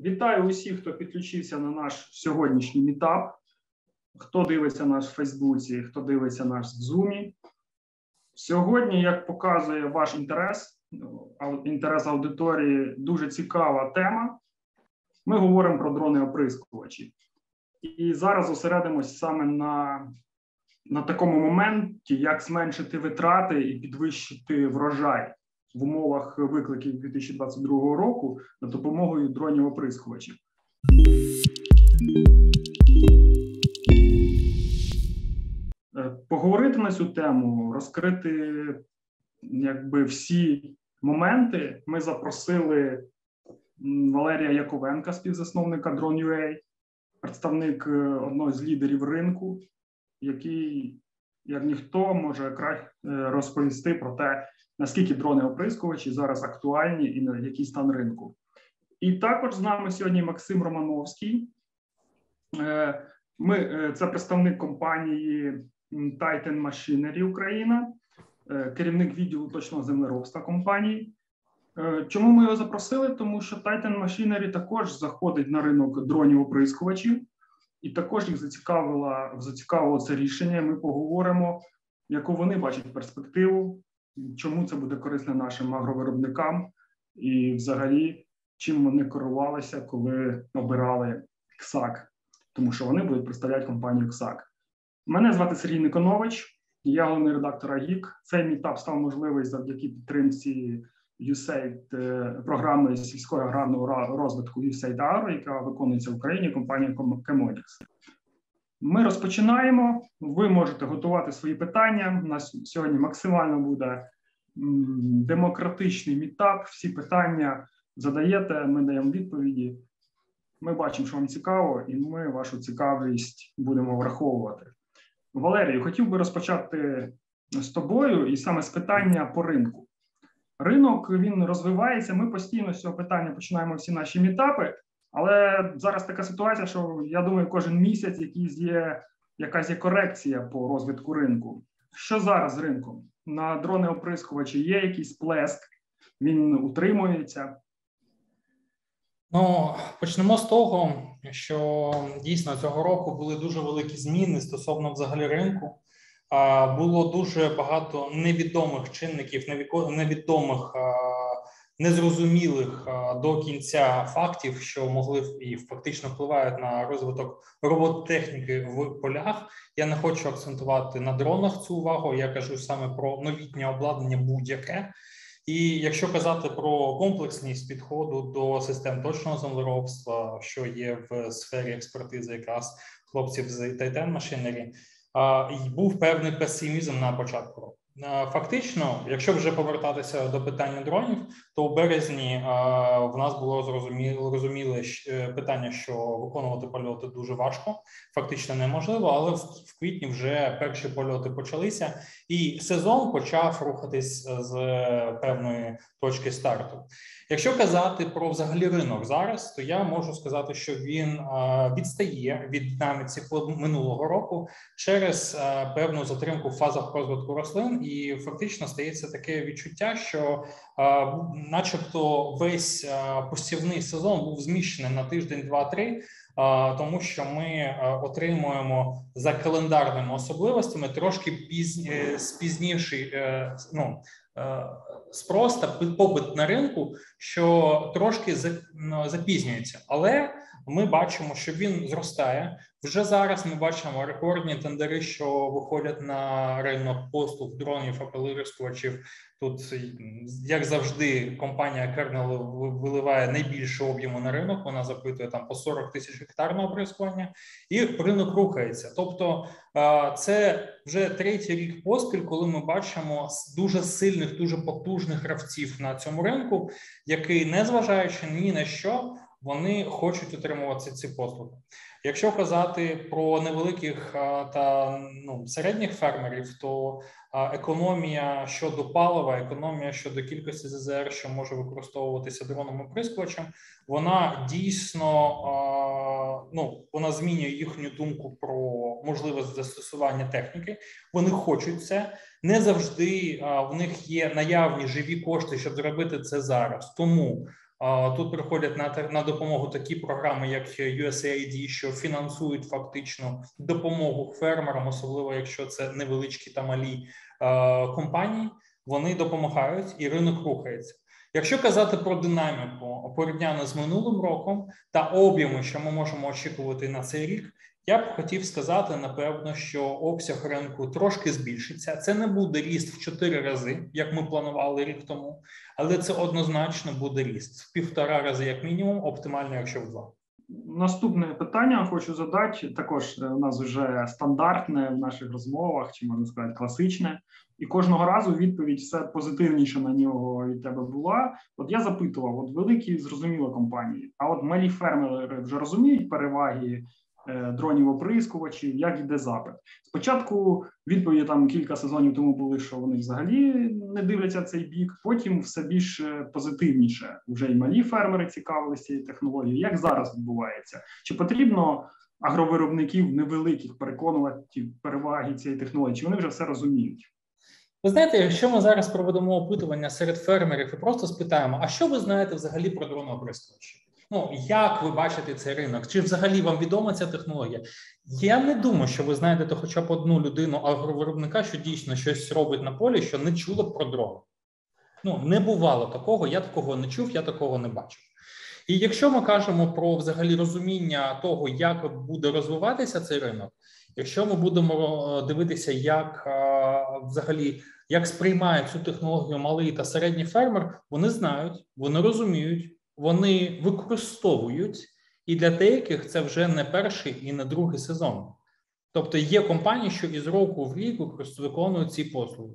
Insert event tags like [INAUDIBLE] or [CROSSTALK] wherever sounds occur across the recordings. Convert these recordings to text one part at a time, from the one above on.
Вітаю усіх, хто підключився на наш сьогоднішній мітап. Хто дивиться наш в Фейсбуці, хто дивиться наш в Зумі. Сьогодні, як показує ваш інтерес, інтерес аудиторії, дуже цікава тема. Ми говоримо про дрони оприскувачі. І зараз зосередимось саме на на такому моменті, як зменшити витрати і підвищити врожай в умовах викликів 2022 року за допомогою дронів оприскувачів. Е, поговорити на цю тему, розкрити якби всі моменти. Ми запросили Валерія Яковенка, співзасновника Drone.ua, представник е, одного з лідерів ринку, який, як ніхто, може краще розповісти про те, наскільки дрони оприскувачі зараз актуальні і на який стан ринку. І також з нами сьогодні Максим Романовський. Е, ми, е, Це представник компанії Titan Machinery Україна, е, керівник відділу точного землеробства компанії. Чому ми його запросили? Тому що Titan Machinery також заходить на ринок дронів оприскувачів, і також їх зацікавило, зацікавило це рішення. Ми поговоримо, яку вони бачать перспективу чому це буде корисно нашим агровиробникам, і взагалі чим вони керувалися, коли обирали КСАК, тому що вони будуть представляти компанію КСАК. Мене звати Сергій Никонович, я головний редактор АГІК. Цей мітап став можливий завдяки підтримці USAID, е, програми сільського аграрного розвитку USAID Agro, яка виконується в Україні компанією Chemonix. Ми розпочинаємо. Ви можете готувати свої питання. У нас сьогодні максимально буде демократичний мітап. Всі питання задаєте, ми даємо відповіді. Ми бачимо, що вам цікаво, і ми вашу цікавість будемо враховувати. Валерію, хотів би розпочати з тобою, і саме з питання по ринку. Ринок він розвивається. Ми постійно з цього питання починаємо всі наші мітапи. Але зараз така ситуація, що я думаю, кожен місяць якийсь є якась є корекція по розвитку ринку. Що зараз з ринком? На дрони оприскувачі є якийсь плеск, він утримується. Ну, почнемо з того, що дійсно цього року були дуже великі зміни стосовно взагалі ринку. Було дуже багато невідомих чинників, невідомих незрозумілих до кінця фактів, що могли і фактично впливають на розвиток робототехніки в полях. Я не хочу акцентувати на дронах цю увагу. Я кажу саме про новітнє обладнання будь-яке. І якщо казати про комплексність підходу до систем точного землеробства, що є в сфері експертизи, якраз хлопців з Titan Machinery, був певний песимізм на початку року. Фактично, якщо вже повертатися до питання дронів, то у березні е, в нас було зрозуміло розуміле е, питання, що виконувати польоти дуже важко, фактично неможливо, але в квітні вже перші польоти почалися, і сезон почав рухатись з певної точки старту. Якщо казати про взагалі ринок зараз, то я можу сказати, що він відстає від динаміці минулого року через певну затримку в фазах розвитку рослин, і фактично стається таке відчуття, що, начебто, весь посівний сезон був зміщений на тиждень, два-три. Тому що ми отримуємо за календарними особливостями трошки пізні спізніший е, ну, спроста спрос та попит на ринку, що трошки запізнюється, але ми бачимо, що він зростає. Вже зараз ми бачимо рекордні тендери, що виходять на ринок послуг дронів, апелирискувачів. Тут, як завжди, компанія Kernel виливає найбільше об'єму на ринок. Вона запитує там по 40 тисяч гектар на оприскування, і ринок рухається. Тобто, це вже третій рік поспіль, коли ми бачимо дуже сильних, дуже потужних гравців на цьому ринку, який, незважаючи ні на що вони хочуть отримувати ці послуги. Якщо казати про невеликих та ну середніх фермерів, то економія щодо палива, економія щодо кількості ЗЗР, що може використовуватися дроном оприскувачем, вона дійсно ну вона змінює їхню думку про можливість застосування техніки. Вони хочуть це не завжди. В них є наявні живі кошти, щоб зробити це зараз. Тому Тут приходять на на допомогу такі програми, як USAID, що фінансують фактично допомогу фермерам, особливо якщо це невеличкі та малі компанії. Вони допомагають і ринок рухається. Якщо казати про динаміку порівняно з минулим роком та об'єми, що ми можемо очікувати на цей рік, я б хотів сказати, напевно, що обсяг ринку трошки збільшиться. Це не буде ріст в 4 рази, як ми планували рік тому, але це однозначно буде ріст в півтора рази, як мінімум, оптимально, якщо в два. Наступне питання хочу задати. Також е, у нас вже стандартне в наших розмовах, чи можна сказати, класичне, і кожного разу відповідь все позитивніше на нього від тебе була. От я запитував: от великі зрозуміло компанії, а от малі фермери вже розуміють переваги дронів оприскувачів, як йде запит. Спочатку відповіді там кілька сезонів тому були, що вони взагалі не дивляться цей бік. Потім все більш позитивніше. Вже й малі фермери цікавилися цією технологією. Як зараз відбувається? Чи потрібно агровиробників невеликих переконувати переваги цієї технології? Чи вони вже все розуміють? Ви знаєте, якщо ми зараз проведемо опитування серед фермерів і просто спитаємо, а що ви знаєте взагалі про дронооприскувачі? Ну як ви бачите цей ринок? Чи взагалі вам відома ця технологія? Я не думаю, що ви знайдете хоча б одну людину агровиробника, що дійсно щось робить на полі, що не чула про дрон. Ну не бувало такого. Я такого не чув, я такого не бачив. І якщо ми кажемо про взагалі розуміння того, як буде розвиватися цей ринок, якщо ми будемо е, дивитися, як е, взагалі як сприймає цю технологію малий та середній фермер, вони знають, вони розуміють вони використовують, і для деяких це вже не перший і не другий сезон. Тобто є компанії, що із року в рік виконують ці послуги.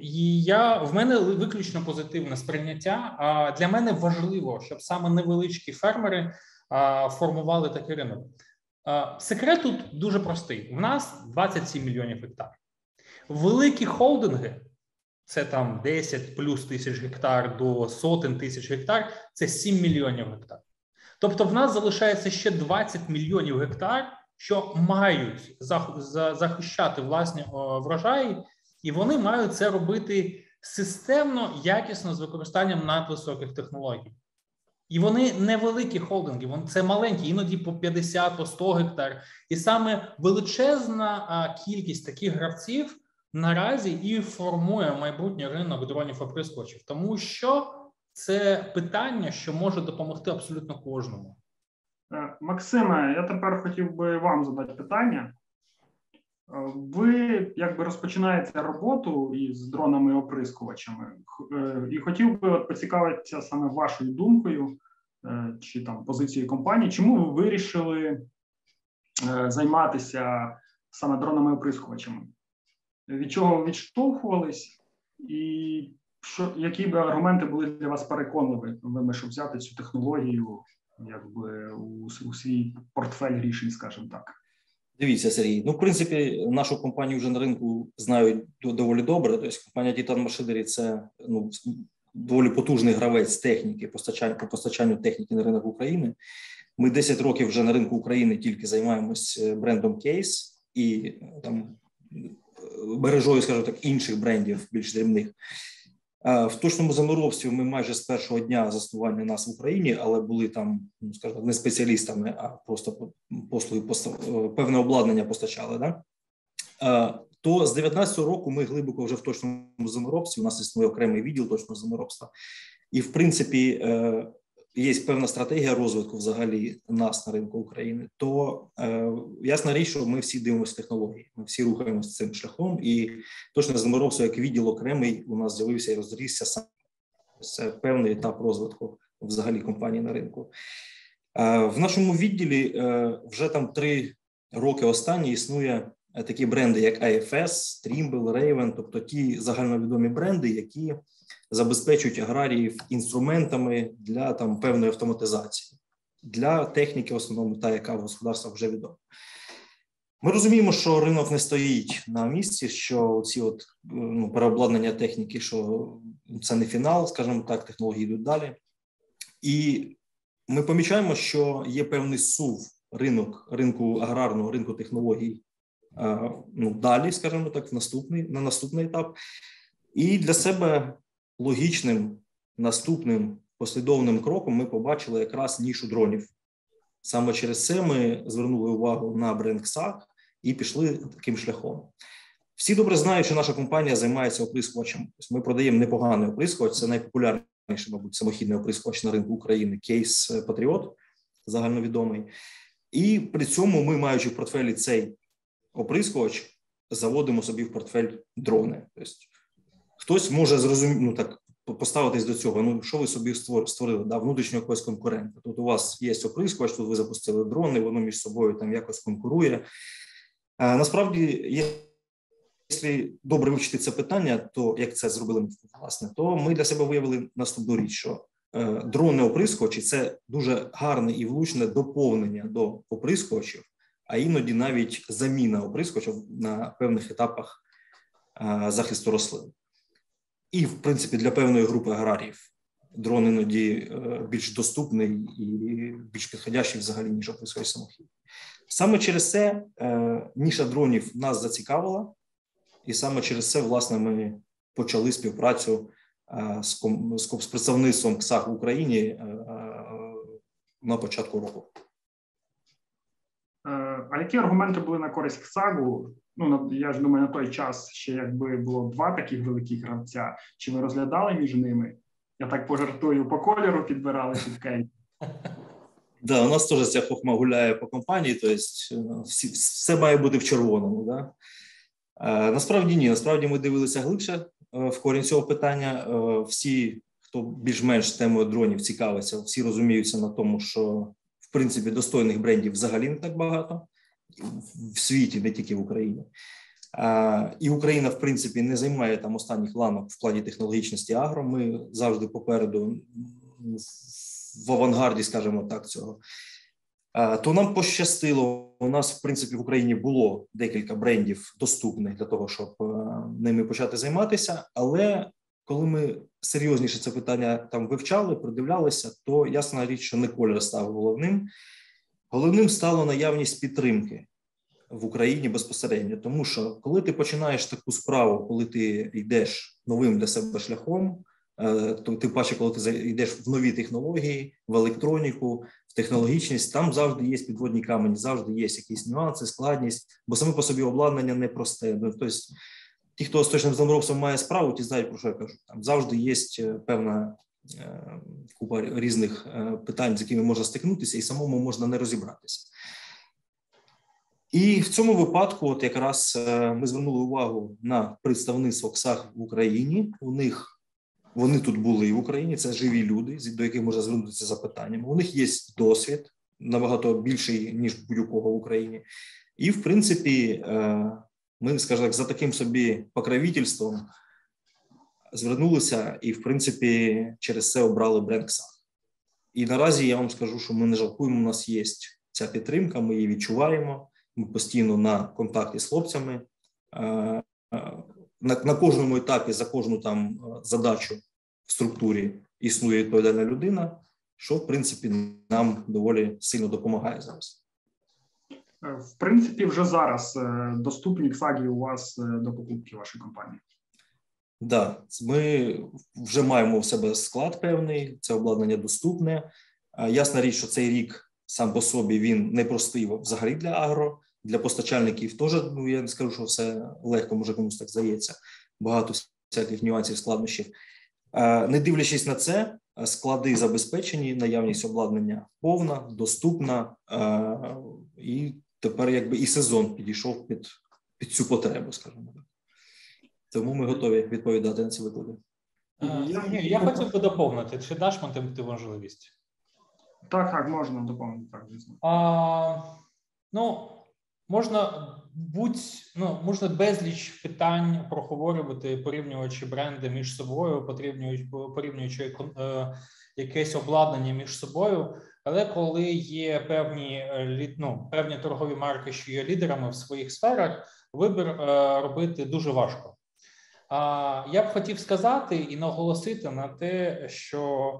І я в мене виключно позитивне сприйняття. А для мене важливо, щоб саме невеличкі фермери формували такий ринок. Секрет тут дуже простий: у нас 27 мільйонів гектар. Великі холдинги це там 10 плюс тисяч гектар до сотень тисяч гектар, це 7 мільйонів гектар. Тобто, в нас залишається ще 20 мільйонів гектар, що мають захищати власні врожаї, і вони мають це робити системно, якісно з використанням надвисоких технологій. І вони невеликі холдинги, вони це маленькі, іноді по 50, по 100 гектар. І саме величезна кількість таких гравців наразі і формує майбутній ринок дронів оприскувачів, тому що це питання, що може допомогти абсолютно кожному. Е, Максиме, я тепер хотів би вам задати питання. Е, ви якби розпочинаєте роботу із дронами-оприскувачами, е, і хотів би от поцікавитися саме вашою думкою чи там позицією компанії, чому ви вирішили займатися саме дронами-оприскувачами? Від чого відштовхувались, і що які б аргументи були для вас переконливими, щоб взяти цю технологію, якби у, у свій портфель рішень, скажімо так. Дивіться, Сергій. Ну, в принципі, нашу компанію вже на ринку знають доволі добре. Тобто, компанія Titan Machinery – це ну доволі потужний гравець техніки, постачання по постачанню техніки на ринок України. Ми 10 років вже на ринку України тільки займаємось е, брендом Кейс і там мережою, скажімо так, інших брендів більш дрібних. В точному заморобстві ми майже з першого дня заснування нас в Україні, але були там, ну скажімо, не спеціалістами, а просто послуги певне обладнання постачали. Да? То з 19-го року ми глибоко вже в точному заморобстві. У нас існує окремий відділ точного заморобства, і в принципі е, є певна стратегія розвитку взагалі нас на ринку України, то е, ясна річ, що ми всі дивимося технології, ми всі рухаємося цим шляхом, і точно заморовся як відділ окремий у нас з'явився і розрісся сам це певний етап розвитку взагалі компанії на ринку. Е, в нашому відділі е, вже там три роки останні існує. Такі бренди, як IFS, Trimble, Raven, тобто ті загальновідомі бренди, які забезпечують аграріїв інструментами для там певної автоматизації для техніки, в основному та яка в господарствах вже відома. Ми розуміємо, що ринок не стоїть на місці, що ці от ну, переобладнання техніки, що це не фінал, скажімо так, технології йдуть далі, і ми помічаємо, що є певний сув ринок ринку аграрного ринку технологій ну, далі, скажімо так, в наступний на наступний етап. І для себе логічним наступним послідовним кроком ми побачили якраз нішу дронів. Саме через це ми звернули увагу на бренд XAC і пішли таким шляхом. Всі добре знають, що наша компанія займається оприскувачем. Ми продаємо непоганий оприскувач. Це найпопулярніший, мабуть, самохідний оприскувач на ринку України кейс Патріот, загальновідомий. І при цьому ми, маючи в портфелі цей оприскувач, заводимо собі в портфель дрони. Тобто хтось може зрозуміти, ну так поставитись до цього. Ну що ви собі створили да, внутрішнього якогось конкурента? Тут у вас є оприскувач, тут ви запустили дрони, воно між собою там якось конкурує. А, насправді, якщо добре вивчити це питання, то як це зробили ми власне, то ми для себе виявили наступну річ, що е, дрони оприскувачі це дуже гарне і влучне доповнення до оприскувачів, а іноді навіть заміна оприскувачів на певних етапах е, захисту рослин. І, в принципі, для певної групи аграріїв дрон іноді е, більш доступний і більш підходящий взагалі, ніж оприскувач самохід. Саме через це е, ніша дронів нас зацікавила, і саме через це, власне, ми почали співпрацю е, з, представництвом КСАХ в Україні на початку року. А які аргументи були на користь КСАГу? Ну я ж думаю, на той час ще якби було два таких великих гравця. Чи ви розглядали між ними? Я так пожартую, по кольору підбирали під кейс. [LAUGHS] Да, у нас теж ця хохма гуляє по компанії, тобто всі, все має бути в червоному. Да? Е, насправді ні. Насправді ми дивилися глибше е, в корінь цього питання. Е, всі, хто більш-менш темою дронів цікавиться, всі розуміються на тому, що принципі достойних брендів взагалі не так багато в світі, не тільки в Україні. А, І Україна, в принципі, не займає там останніх ланок в плані технологічності агро. Ми завжди попереду в авангарді, скажімо так, цього. А, то нам пощастило. У нас, в принципі, в Україні було декілька брендів доступних для того, щоб ними почати займатися. Але коли ми серйозніше це питання там вивчали, придивлялися, то ясна річ, що не колір став головним. Головним стало наявність підтримки в Україні безпосередньо, тому що коли ти починаєш таку справу, коли ти йдеш новим для себе шляхом, е, то ти паче, коли ти йдеш в нові технології, в електроніку, в технологічність, там завжди є підводні камені, завжди є якісь нюанси, складність, бо саме по собі обладнання непросте. Ну, тобто, ті, хто з точним заморозом має справу, ті знають про що я кажу. Там завжди є е, певна Е, купа різних е, питань, з якими можна стикнутися, і самому можна не розібратися. І в цьому випадку, от якраз ми звернули увагу на представництво КСАХ в Україні. У них вони тут були в Україні. Це живі люди, до яких можна звернутися запитаннями. У них є досвід набагато більший ніж будь-якого в Україні, і в принципі, ми скажімо так, за таким собі покровительством звернулися і, в принципі, через це обрали бренд XAC. І наразі я вам скажу, що ми не жалкуємо. У нас є ця підтримка, ми її відчуваємо. Ми постійно на контакті з хлопцями. Е, на на кожному етапі за кожну там е, задачу в структурі існує відповідальна людина, що в принципі нам доволі сильно допомагає зараз. В принципі, вже зараз доступні ксагі у вас до покупки вашої компанії. Да, ми вже маємо в себе склад певний, це обладнання доступне. Ясна річ, що цей рік сам по собі він непростий взагалі для агро, для постачальників теж, ну я не скажу, що все легко, може комусь так здається. Багато всяких нюансів, складнощів. Не дивлячись на це, склади забезпечені, наявність обладнання повна, доступна, і тепер якби і сезон підійшов під, під цю потребу, скажімо так. Тому ми готові відповідати на ці виклики. Я, ні, я хотів би доповнити. Чи даш ти можливість? Так, так, можна доповнити, так, звісно. А, Ну, можна будь ну, можна безліч питань проговорювати, порівнюючи бренди між собою, порівнюючи порівнюючи е, якесь обладнання між собою. Але коли є певні е, ну, певні торгові марки, що є лідерами в своїх сферах, вибір е, робити дуже важко. Я б хотів сказати і наголосити на те, що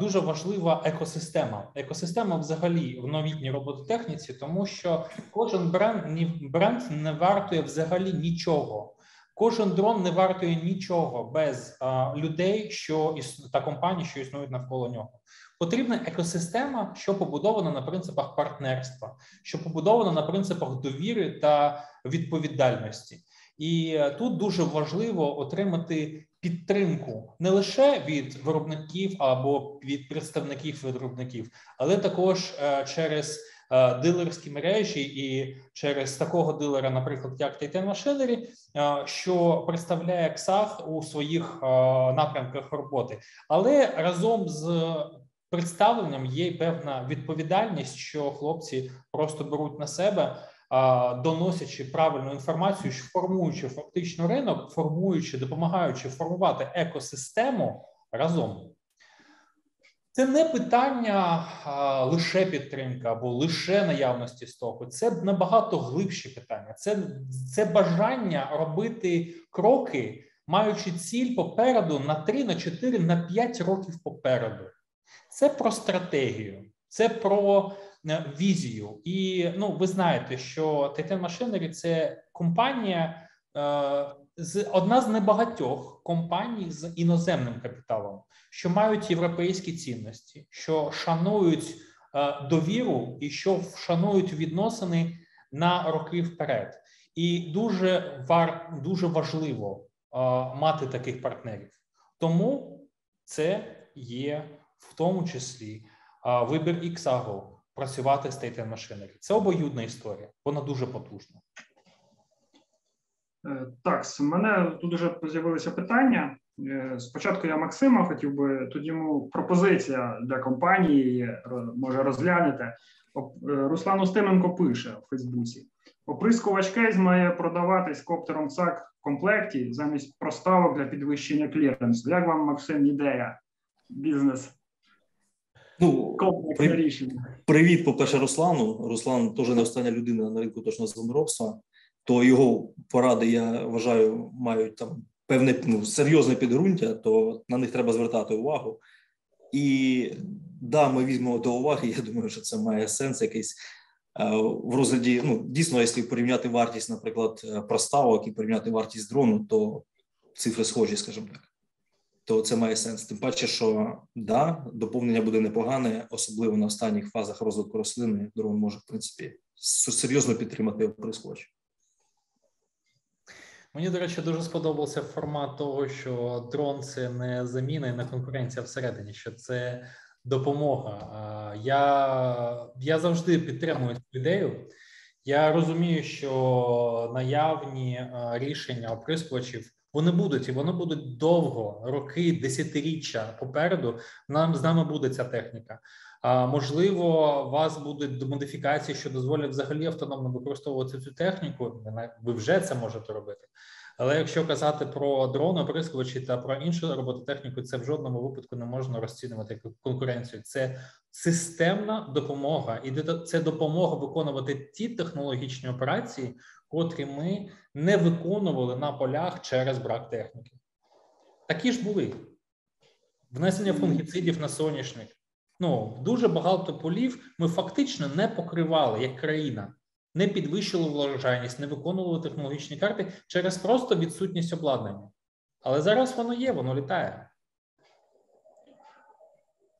дуже важлива екосистема. Екосистема, взагалі, в новітній робототехніці, тому що кожен бренд бренд не вартує взагалі нічого. Кожен дрон не вартує нічого без а, людей, що та компаній, що існують навколо нього. Потрібна екосистема, що побудована на принципах партнерства, що побудована на принципах довіри та відповідальності. І е, тут дуже важливо отримати підтримку не лише від виробників або від представників виробників, але також е, через дилерські мережі і через такого дилера, наприклад, як Titan Machinery, що представляє КСАХ у своїх напрямках роботи, але разом з представленням є певна відповідальність, що хлопці просто беруть на себе доносячи правильну інформацію, формуючи фактично ринок, формуючи, допомагаючи формувати екосистему разом. Це не питання а, лише підтримки або лише наявності стоку. Це набагато глибші питання. Це це бажання робити кроки, маючи ціль попереду на 3, на 4, на 5 років попереду. Це про стратегію, це про Е, візію. І ну, ви знаєте, що Titan Machinery – це компанія, е, з одна з небагатьох компаній з іноземним капіталом, що мають європейські цінності, що шанують е, довіру і що вшанують відносини на роки вперед. І дуже вар, дуже важливо мати таких партнерів. Тому це є в тому числі вибір Іксаго, працювати з Titan Machinery. Це обоюдна історія, вона дуже потужна. Е, так, з мене тут вже з'явилися питання. Е, спочатку я Максима хотів би тоді йому пропозиція для компанії, може розглянете. Е, Руслан Устименко пише в Фейсбуці: оприскувач кейс має продаватись коптером ЦАК в комплекті замість проставок для підвищення кліренсу. Як вам, Максим, ідея бізнес? Ну, при... рішення. Привіт, по перше, Руслану. Руслан теж не остання людина на ринку точно землеробства, то його поради, я вважаю, мають там певне ну, серйозне підґрунтя, то на них треба звертати увагу. І да, ми візьмемо до уваги. Я думаю, що це має сенс якийсь е, в розгляді. Ну, дійсно, якщо порівняти вартість, наприклад, е, проставок і порівняти вартість дрону, то цифри схожі, скажімо так то це має сенс. Тим паче, що да, доповнення буде непогане, особливо на останніх фазах розвитку рослини. Дрон може в принципі серйозно підтримати оприскувач. Мені, до речі, дуже сподобався формат того, що дрон це не заміна і не конкуренція всередині, що це допомога. Я я завжди підтримую цю ідею. Я розумію, що наявні рішення оприскувачів вони будуть і вони будуть довго, роки, десятиріччя попереду. Нам з нами буде ця техніка. Можливо, у вас будуть модифікації, що дозволять взагалі автономно використовувати цю техніку. Ви вже це можете робити. Але якщо казати про дрони, оприскувачі та про іншу робототехніку, це в жодному випадку не можна розцінювати як конкуренцію. Це системна допомога, і це допомога виконувати ті технологічні операції, котрі ми не виконували на полях через брак техніки. Такі ж були внесення фунгіцидів на соняшник. Ну, дуже багато полів ми фактично не покривали як країна, не підвищили врожайність, не виконували технологічні карти через просто відсутність обладнання. Але зараз воно є, воно літає.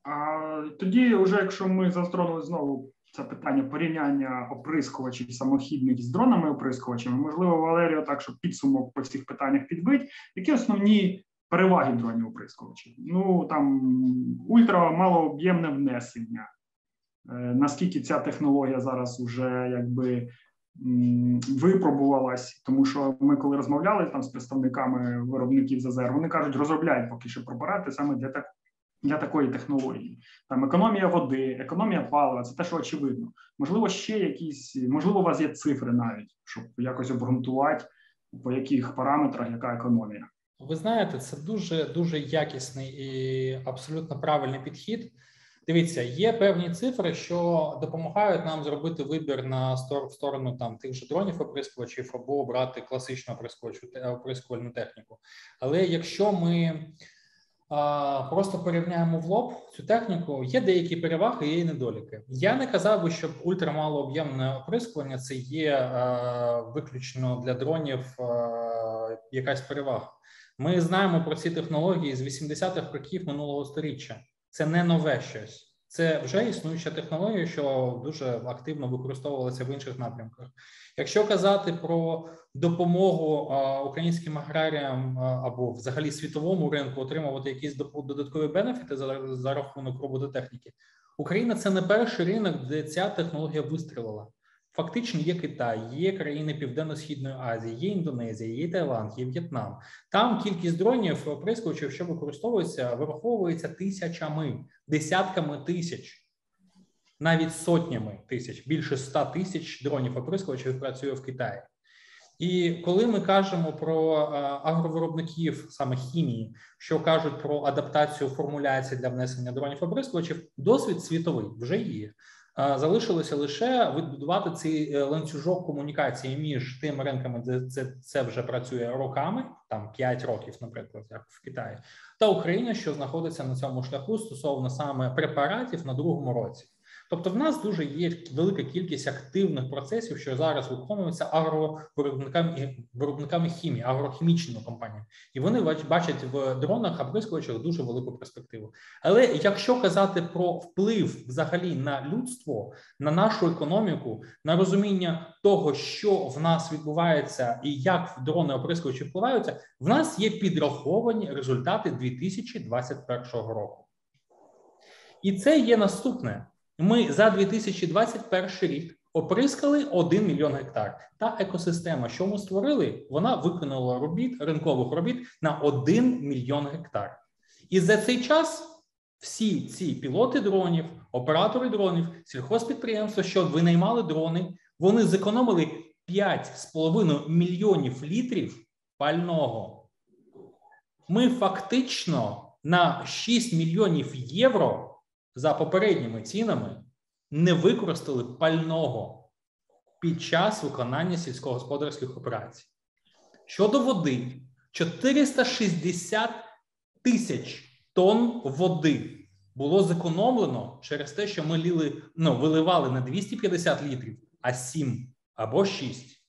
А тоді, вже якщо ми застронули знову це питання порівняння оприскувачів самохідних з дронами оприскувачами. Можливо, Валеріо, так щоб підсумок по всіх питаннях підбить. Які основні переваги дронів оприскувачів? Ну там ультрамалооб'ємне внесення. Е, наскільки ця технологія зараз вже якби випробувалась, тому що ми, коли розмовляли там з представниками виробників ЗЗР, вони кажуть, розробляють поки що препарати саме для так, для такої технології. Там економія води, економія палива це те, що очевидно. Можливо, ще якісь, можливо, у вас є цифри навіть, щоб якось обґрунтувати, по яких параметрах яка економія. Ви знаєте, це дуже дуже якісний і абсолютно правильний підхід. Дивіться, є певні цифри, що допомагають нам зробити вибір на в сторону там тих же дронів оприскувачів або брати класичну оприскувальну техніку. Але якщо ми просто порівняємо в лоб цю техніку. Є деякі переваги, є і недоліки. Я не казав би, щоб ультрамалооб'ємне оприскування це є виключно для дронів якась перевага. Ми знаємо про ці технології з 80-х років минулого століття. Це не нове щось. Це вже існуюча технологія, що дуже активно використовувалася в інших напрямках. Якщо казати про допомогу українським аграріям або взагалі світовому ринку отримувати якісь додаткові бенефіти за, за рахунок робототехніки, Україна це не перший ринок, де ця технологія вистрілила. Фактично є Китай, є країни Південно-Східної Азії, є Індонезія, є Таїланд, є В'єтнам. Там кількість дронів прискочів, що використовується, вираховується тисячами, десятками тисяч, навіть сотнями тисяч. Більше ста тисяч дронів оприскувачів працює в Китаї. І коли ми кажемо про агровиробників, саме хімії, що кажуть про адаптацію формуляції для внесення дронів оприскувачів, досвід світовий вже є. Залишилося лише відбудувати цей е, ланцюжок комунікації між тими ринками, де це це вже працює роками, там 5 років, наприклад, як в Китаї, та Україна, що знаходиться на цьому шляху стосовно саме препаратів на другому році. Тобто, в нас дуже є велика кількість активних процесів, що зараз виконуються агровиробниками виробниками хімії, агрохімічними компаніями, і вони бачать в дронах оприскувачах дуже велику перспективу. Але якщо казати про вплив взагалі на людство, на нашу економіку, на розуміння того, що в нас відбувається і як дрони оприскувачі впливаються, в нас є підраховані результати 2021 року. І це є наступне. Ми за 2021 рік оприскали 1 мільйон гектар. Та екосистема, що ми створили, вона виконала робіт ринкових робіт на 1 мільйон гектар. І за цей час всі ці пілоти дронів, оператори дронів, сільхозпідприємства, що винаймали дрони, вони зекономили 5,5 мільйонів літрів пального. Ми фактично на 6 мільйонів євро за попередніми цінами не використали пального під час виконання сільськогосподарських операцій. Щодо води, 460 тисяч тонн води було зекономлено через те, що ми ліли, ну, виливали не 250 літрів, а 7 або 6.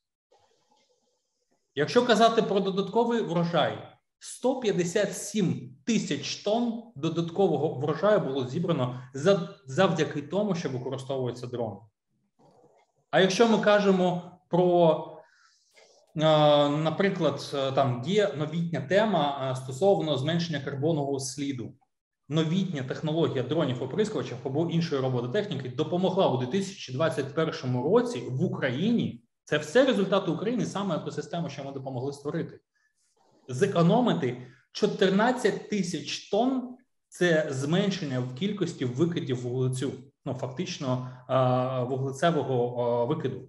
Якщо казати про додатковий врожай, 157 тисяч тонн додаткового врожаю було зібрано завдяки тому, що використовується дрон. А якщо ми кажемо про, наприклад, там є новітня тема стосовно зменшення карбонового сліду. Новітня технологія дронів оприскувачів або іншої робототехніки допомогла у 2021 році в Україні. Це все результати України, саме екосистеми, що ми допомогли створити зекономити 14 тисяч тонн це зменшення в кількості викидів вуглецю, ну фактично вуглецевого викиду.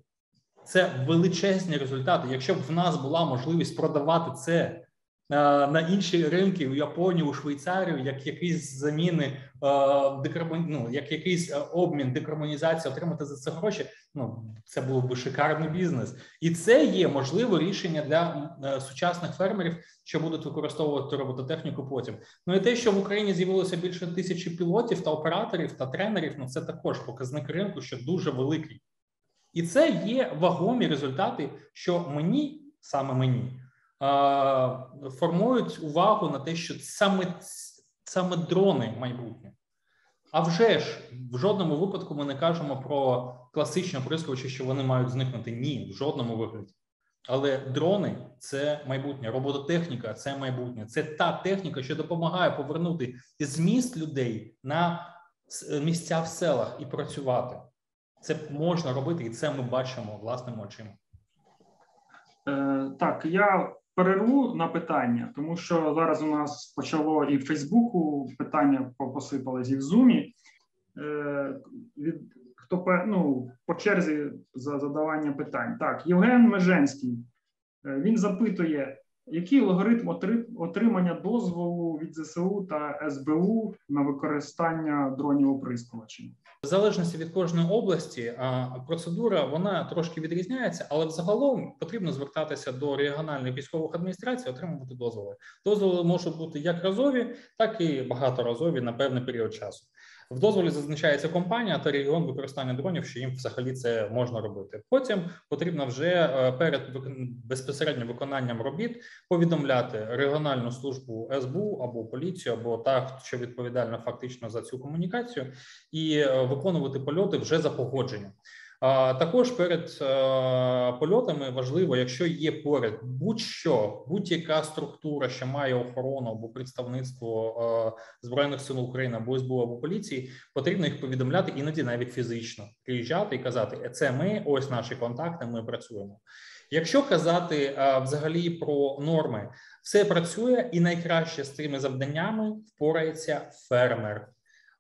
Це величезні результати. Якщо б в нас була можливість продавати це на інші ринки у Японію, у Швейцарію, як якісь заміни, ну, як якийсь обмін, декарбонізація, отримати за це гроші. Ну це був би шикарний бізнес, і це є можливе рішення для е, сучасних фермерів, що будуть використовувати робототехніку. Потім ну і те, що в Україні з'явилося більше тисячі пілотів та операторів та тренерів. Ну це також показник ринку, що дуже великий, і це є вагомі результати, що мені саме мені формують увагу на те, що саме саме дрони майбутнє. А вже ж в жодному випадку ми не кажемо про класичні оприскувачі, що вони мають зникнути. Ні, в жодному вигляді. Але дрони це майбутнє, робототехніка це майбутнє. Це та техніка, що допомагає повернути зміст людей на місця в селах і працювати. Це можна робити, і це ми бачимо власними очима. Е, Так, я перерву на питання, тому що зараз у нас почало і в Фейсбуку питання посипались, і в Зумі. Е, від хто ну, по черзі за задавання питань? Так, Євген Меженський. Е, він запитує, Який алгоритм отримання дозволу від ЗСУ та СБУ на використання дронів оприскувачів? В залежності від кожної області процедура вона трошки відрізняється, але взагалом потрібно звертатися до регіональних військових адміністрацій, отримувати дозволи. Дозволи можуть бути як разові, так і багаторазові на певний період часу. В дозволі зазначається компанія та регіон використання дронів, що їм взагалі це можна робити. Потім потрібно вже е, перед безпосередньо виконанням робіт повідомляти регіональну службу СБУ або поліцію, або та, що відповідально фактично за цю комунікацію, і е, виконувати польоти вже за погодженням. Також перед е, польотами важливо, якщо є поряд будь-що, будь-яка структура, що має охорону або представництво е, збройних сил України або СБУ або поліції, потрібно їх повідомляти іноді навіть фізично приїжджати і казати: «Е, це ми, ось наші контакти. Ми працюємо. Якщо казати взагалі про норми, все працює, і найкраще з цими завданнями впорається фермер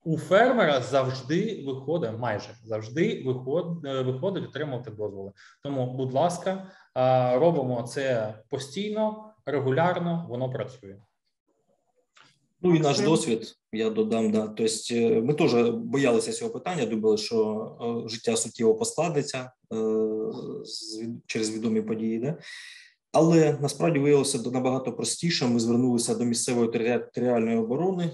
у фермера завжди виходить, майже завжди виходить, е, виходить отримувати дозволи. Тому, будь ласка, робимо це постійно, регулярно, воно працює. Ну і наш досвід, я додам, да. Тобто ми теж боялися цього питання, думали, що е, життя суттєво поскладеться через відомі події. Да? Але насправді виявилося набагато простіше. Ми звернулися до місцевої територіальної оборони,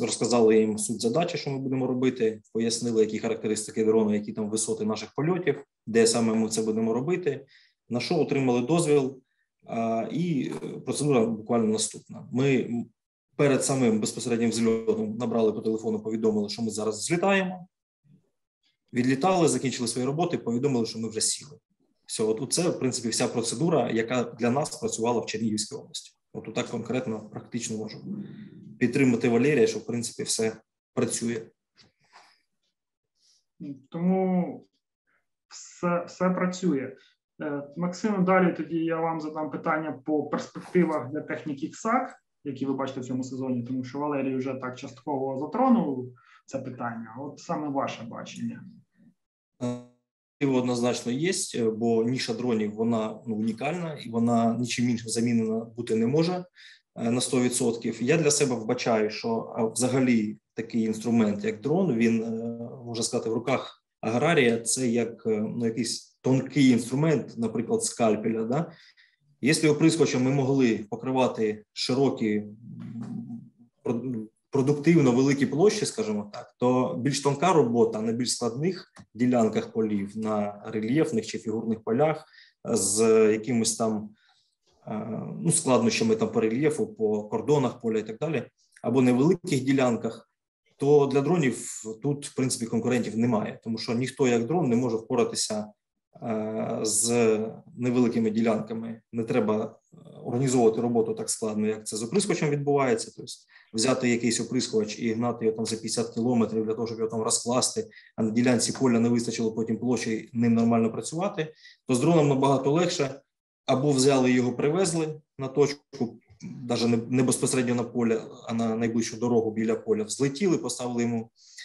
розказали їм суть задачі, що ми будемо робити. Пояснили, які характеристики дрону, які там висоти наших польотів, де саме ми це будемо робити. На що отримали дозвіл, і процедура буквально наступна. Ми перед самим безпосереднім зльотом набрали по телефону, повідомили, що ми зараз злітаємо. Відлітали, закінчили свої роботи, повідомили, що ми вже сіли. Все, от це в принципі вся процедура, яка для нас працювала в Чернігівській області. От так конкретно практично можу підтримати Валерія, що в принципі все працює. Тому все все працює. Е, Максим, далі тоді я вам задам питання по перспективах для техніки КСАК, які ви бачите в цьому сезоні, тому що Валерій вже так частково затронув це питання. От саме ваше бачення. Е, однозначно є, е, бо ніша дронів вона ну, унікальна і вона нічим іншим замінена бути не може е, на 100%. Я для себе вбачаю, що взагалі такий інструмент, як дрон, він е, можна сказати в руках аграрія. Це як ну, якийсь тонкий інструмент, наприклад, скальпеля. Да? Якщо оприскувачем ми могли покривати широкі продуктивно великі площі, скажімо так, то більш тонка робота на більш складних ділянках полів на рельєфних чи фігурних полях з якимось там е, ну, складнощами там по рельєфу, по кордонах поля і так далі, або невеликих ділянках. То для дронів тут в принципі конкурентів немає, тому що ніхто як дрон не може впоратися Е, з невеликими ділянками не треба е, організовувати роботу так складно, як це з оприскувачем відбувається. Тобто взяти якийсь оприскувач і гнати його там за 50 кілометрів для того, щоб його там розкласти, а на ділянці поля не вистачило потім площі ним нормально працювати. То з дроном набагато легше або взяли його, привезли на точку. Навіть не безпосередньо на поле, а на найближчу дорогу біля поля взлетіли, поставили йому Е,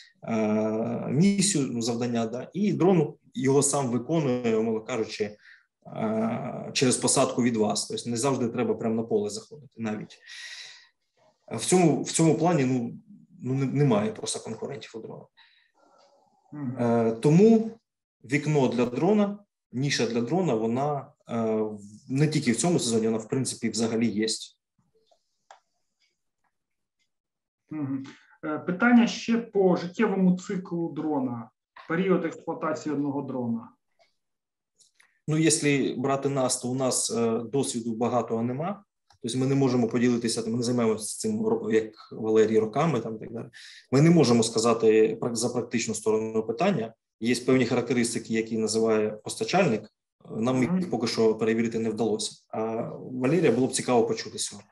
місію ну, завдання, да, і дрон його сам виконує, умовно кажучи, е, через посадку від вас. Тобто не завжди треба прямо на поле заходити. Навіть в цьому в цьому плані ну, ну немає просто конкурентів у дрона. Е, тому вікно для дрона, ніша для дрона, вона не тільки в цьому сезоні, вона в принципі взагалі є. Е, питання ще по життєвому циклу дрона, період експлуатації одного дрона. Ну, якщо брати нас, то у нас е, досвіду багато нема. Тобто ми не можемо поділитися, ми не займаємося цим як Валерій роками. Там так далі. Ми не можемо сказати за практичну сторону питання. Є певні характеристики, які називає постачальник. Нам їх поки що перевірити не вдалося. А Валерія було б цікаво почути питання.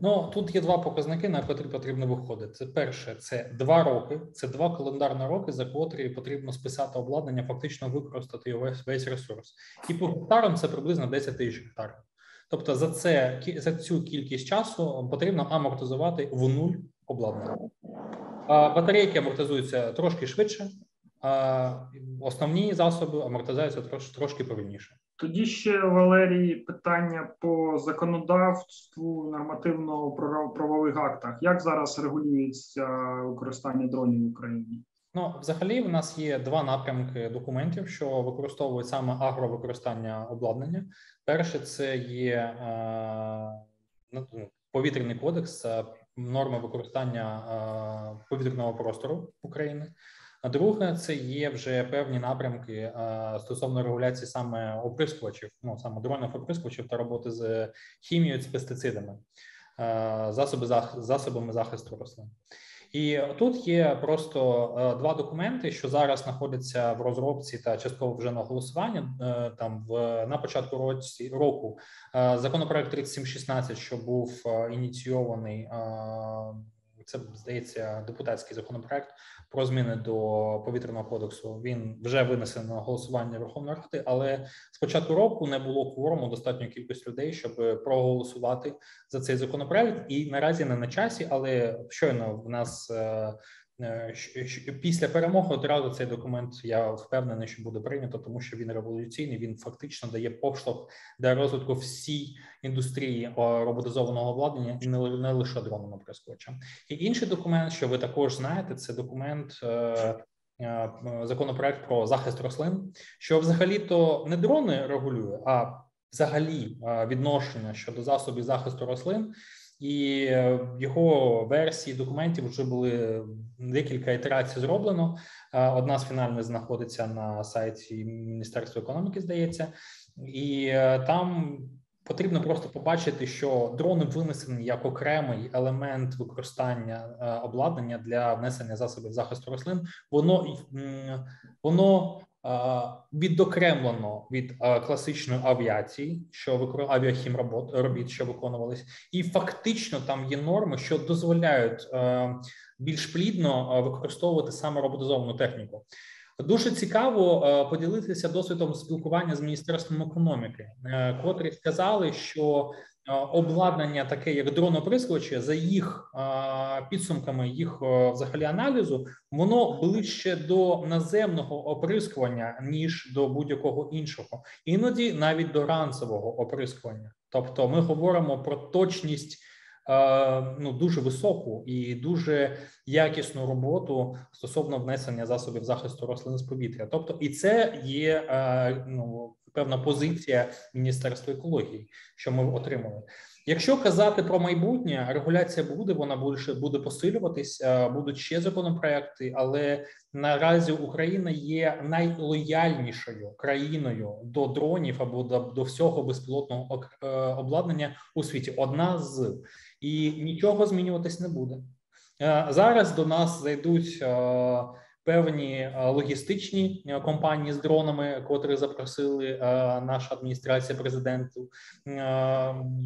Ну тут є два показники, на котрі потрібно виходити. Це перше, це два роки, це два календарні роки, за котрі потрібно списати обладнання, фактично використати його весь, ресурс. І по гектарам це приблизно 10 тисяч гектарів. Тобто за це за цю кількість часу потрібно амортизувати в нуль обладнання. Батарейки амортизуються трошки швидше, а основні засоби амортизуються трош, трошки повільніше. Тоді ще Валерій питання по законодавству нормативно-правових актах. Як зараз регулюється використання дронів в Україні? Ну, взагалі, в нас є два напрямки документів, що використовують саме агровикористання обладнання. Перше, це є е, ну, повітряний кодекс, норми використання е, повітряного простору України. А друге, це є вже певні напрямки е, стосовно регуляції саме оприскувачів, ну саме дронів оприскувачів та роботи з хімією з пестицидами, е, засоби засобами захисту рослин. І тут є просто е, два документи, що зараз знаходяться в розробці та частково вже на голосуванні. Там в на початку році року законопроект 3716, що був ініційований це здається депутатський законопроект про зміни до повітряного кодексу. Він вже винесений на голосування Верховної Ради, але з початку року не було кворуму достатньої кількості людей, щоб проголосувати за цей законопроект. І наразі не на часі, але щойно в нас е, після перемоги одразу цей документ я впевнений, що буде прийнято, тому що він революційний. Він фактично дає поштовх для розвитку всій індустрії роботизованого обладнання і не лише дронами прискочем. І інший документ, що ви також знаєте, це документ. Е, е, законопроект про захист рослин, що взагалі то не дрони регулює, а взагалі відношення щодо засобів захисту рослин і е, його версії документів вже були декілька ітерацій зроблено. Е, одна з фінальних знаходиться на сайті Міністерства економіки, здається, і е, там. Потрібно просто побачити, що дрони винесені як окремий елемент використання обладнання для внесення засобів захисту рослин. Воно воно відокремлено від класичної авіації, що авіахім робот робіт, що виконувались, і фактично там є норми, що дозволяють більш плідно використовувати саме роботизовану техніку. Дуже цікаво поділитися досвідом спілкування з міністерством економіки, е, котрі сказали, що обладнання, таке як дроноприскувачі, за їх підсумками їх взагалі аналізу, воно ближче до наземного оприскування ніж до будь-якого іншого, іноді навіть до ранцевого оприскування. Тобто, ми говоримо про точність. Ну, дуже високу і дуже якісну роботу стосовно внесення засобів захисту рослин з повітря. Тобто, і це є ну певна позиція Міністерства екології, що ми отримали. Якщо казати про майбутнє, регуляція буде, вона буде буде посилюватись, будуть ще законопроекти, але наразі Україна є найлояльнішою країною до дронів або до, до всього безпілотного е, обладнання у світі. Одна з і нічого змінюватись не буде е, зараз. До нас зайдуть е, певні е, логістичні е, компанії з дронами, котрі запросили е, наша адміністрація президенту.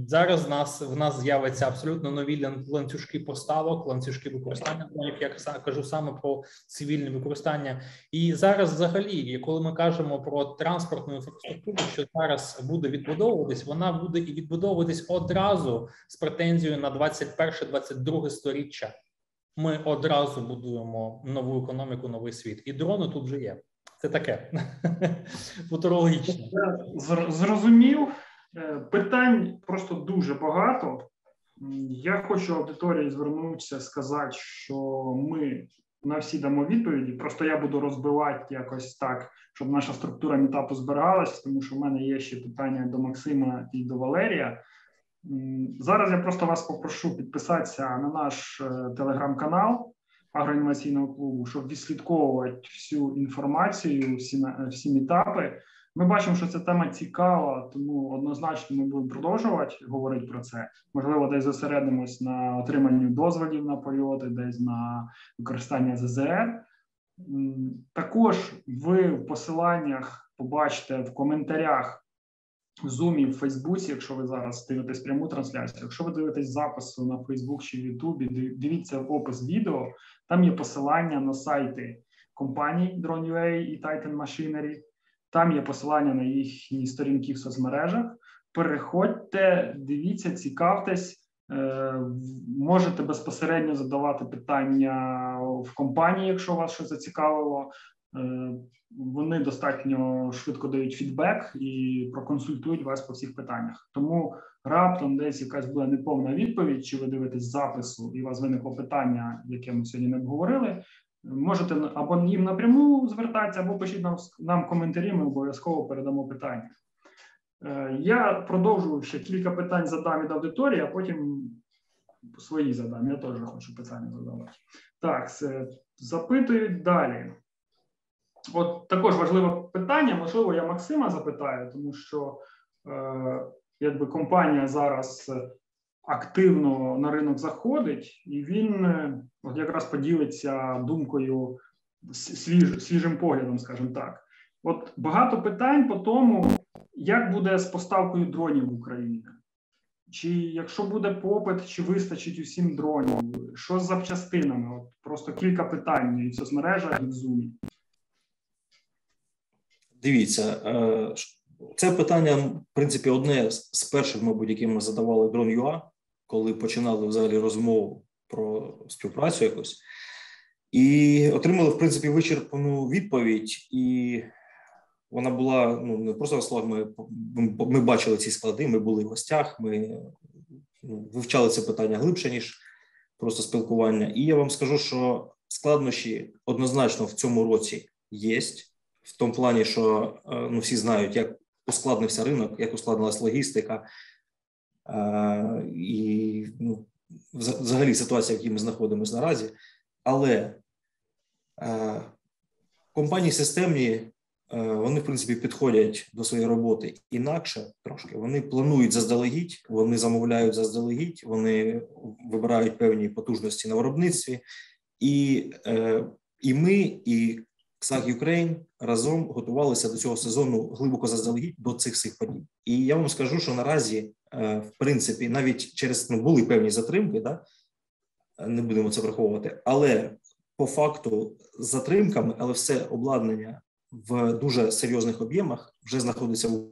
Зараз в нас в нас з'явиться абсолютно нові ланцюжки поставок, ланцюжки використання дронів. Я кажу саме про цивільне використання. І зараз, взагалі, коли ми кажемо про транспортну інфраструктуру, що зараз буде відбудовуватись, вона буде і відбудовуватись одразу з претензією на 21-22 сторіччя ми одразу будуємо нову економіку, новий світ, і дрони тут вже є. Це таке [LAUGHS] футурологічне. Зрозумів е, питань просто дуже багато. Я хочу аудиторії звернутися, сказати, що ми на всі дамо відповіді. Просто я буду розбивати якось так, щоб наша структура мітапу зберігалася, тому що в мене є ще питання до Максима і до Валерія. Зараз я просто вас попрошу підписатися на наш е, телеграм-канал агроінноваційного клубу, щоб відслідковувати всю інформацію, всі всі мітапи. Ми бачимо, що ця тема цікава, тому однозначно ми будемо продовжувати говорити про це. Можливо, десь зосередимось на отриманні дозволів на польоти, десь на використання ЗЗР. Також ви в посиланнях побачите в коментарях Zoom, в Фейсбуці, якщо ви зараз дивитесь пряму трансляцію, якщо ви дивитесь запису на Фейсбук чи Ютубі, дивіться опис відео, там є посилання на сайти компаній Drone.ua і Titan Machinery, там є посилання на їхні сторінки в соцмережах. Переходьте, дивіться, цікавтесь. Е, можете безпосередньо задавати питання в компанії, якщо вас щось зацікавило. Вони достатньо швидко дають фідбек і проконсультують вас по всіх питаннях. Тому раптом десь якась була неповна відповідь, чи ви дивитесь запису, і у вас виникло питання, яке ми сьогодні не обговорили. Можете або їм напряму звертатися, або пишіть нам нам коментарі. Ми обов'язково передамо питання. Е, я продовжую ще кілька питань задам від аудиторії, а потім свої задам. Я теж хочу питання задавати. Так, запитують далі. От також важливе питання. Можливо, я Максима запитаю, тому що е, якби компанія зараз активно на ринок заходить, і він е, от якраз поділиться думкою свіж, свіжим поглядом, скажімо так. От багато питань по тому, як буде з поставкою дронів в Україні. Чи якщо буде попит, чи вистачить усім дронів? Що з запчастинами? От Просто кілька питань і в соцмережах, і в Zoom. Дивіться, е, це питання, в принципі, одне з перших, мабуть, які ми задавали Drone.ua, коли починали взагалі розмову про співпрацю якось, і отримали, в принципі, вичерпану відповідь. І вона була ну не просто на. Ми ми бачили ці склади. Ми були в гостях. Ми ну, вивчали це питання глибше ніж просто спілкування. І я вам скажу, що складнощі однозначно в цьому році є в тому плані, що е, ну всі знають, як ускладнився ринок, як ускладнилась логістика, е, і ну, взагалі ситуація, в якій ми знаходимося наразі. Але е, компанії системні, вони, в принципі, підходять до своєї роботи інакше трошки. Вони планують заздалегідь, вони замовляють заздалегідь, вони вибирають певні потужності на виробництві, і і ми, і XAG Ukraine разом готувалися до цього сезону глибоко заздалегідь до цих всіх подій. І я вам скажу, що наразі, е, в принципі, навіть через ну, були певні затримки, да не будемо це враховувати, але по факту з затримками, але все обладнання в дуже серйозних об'ємах вже знаходиться в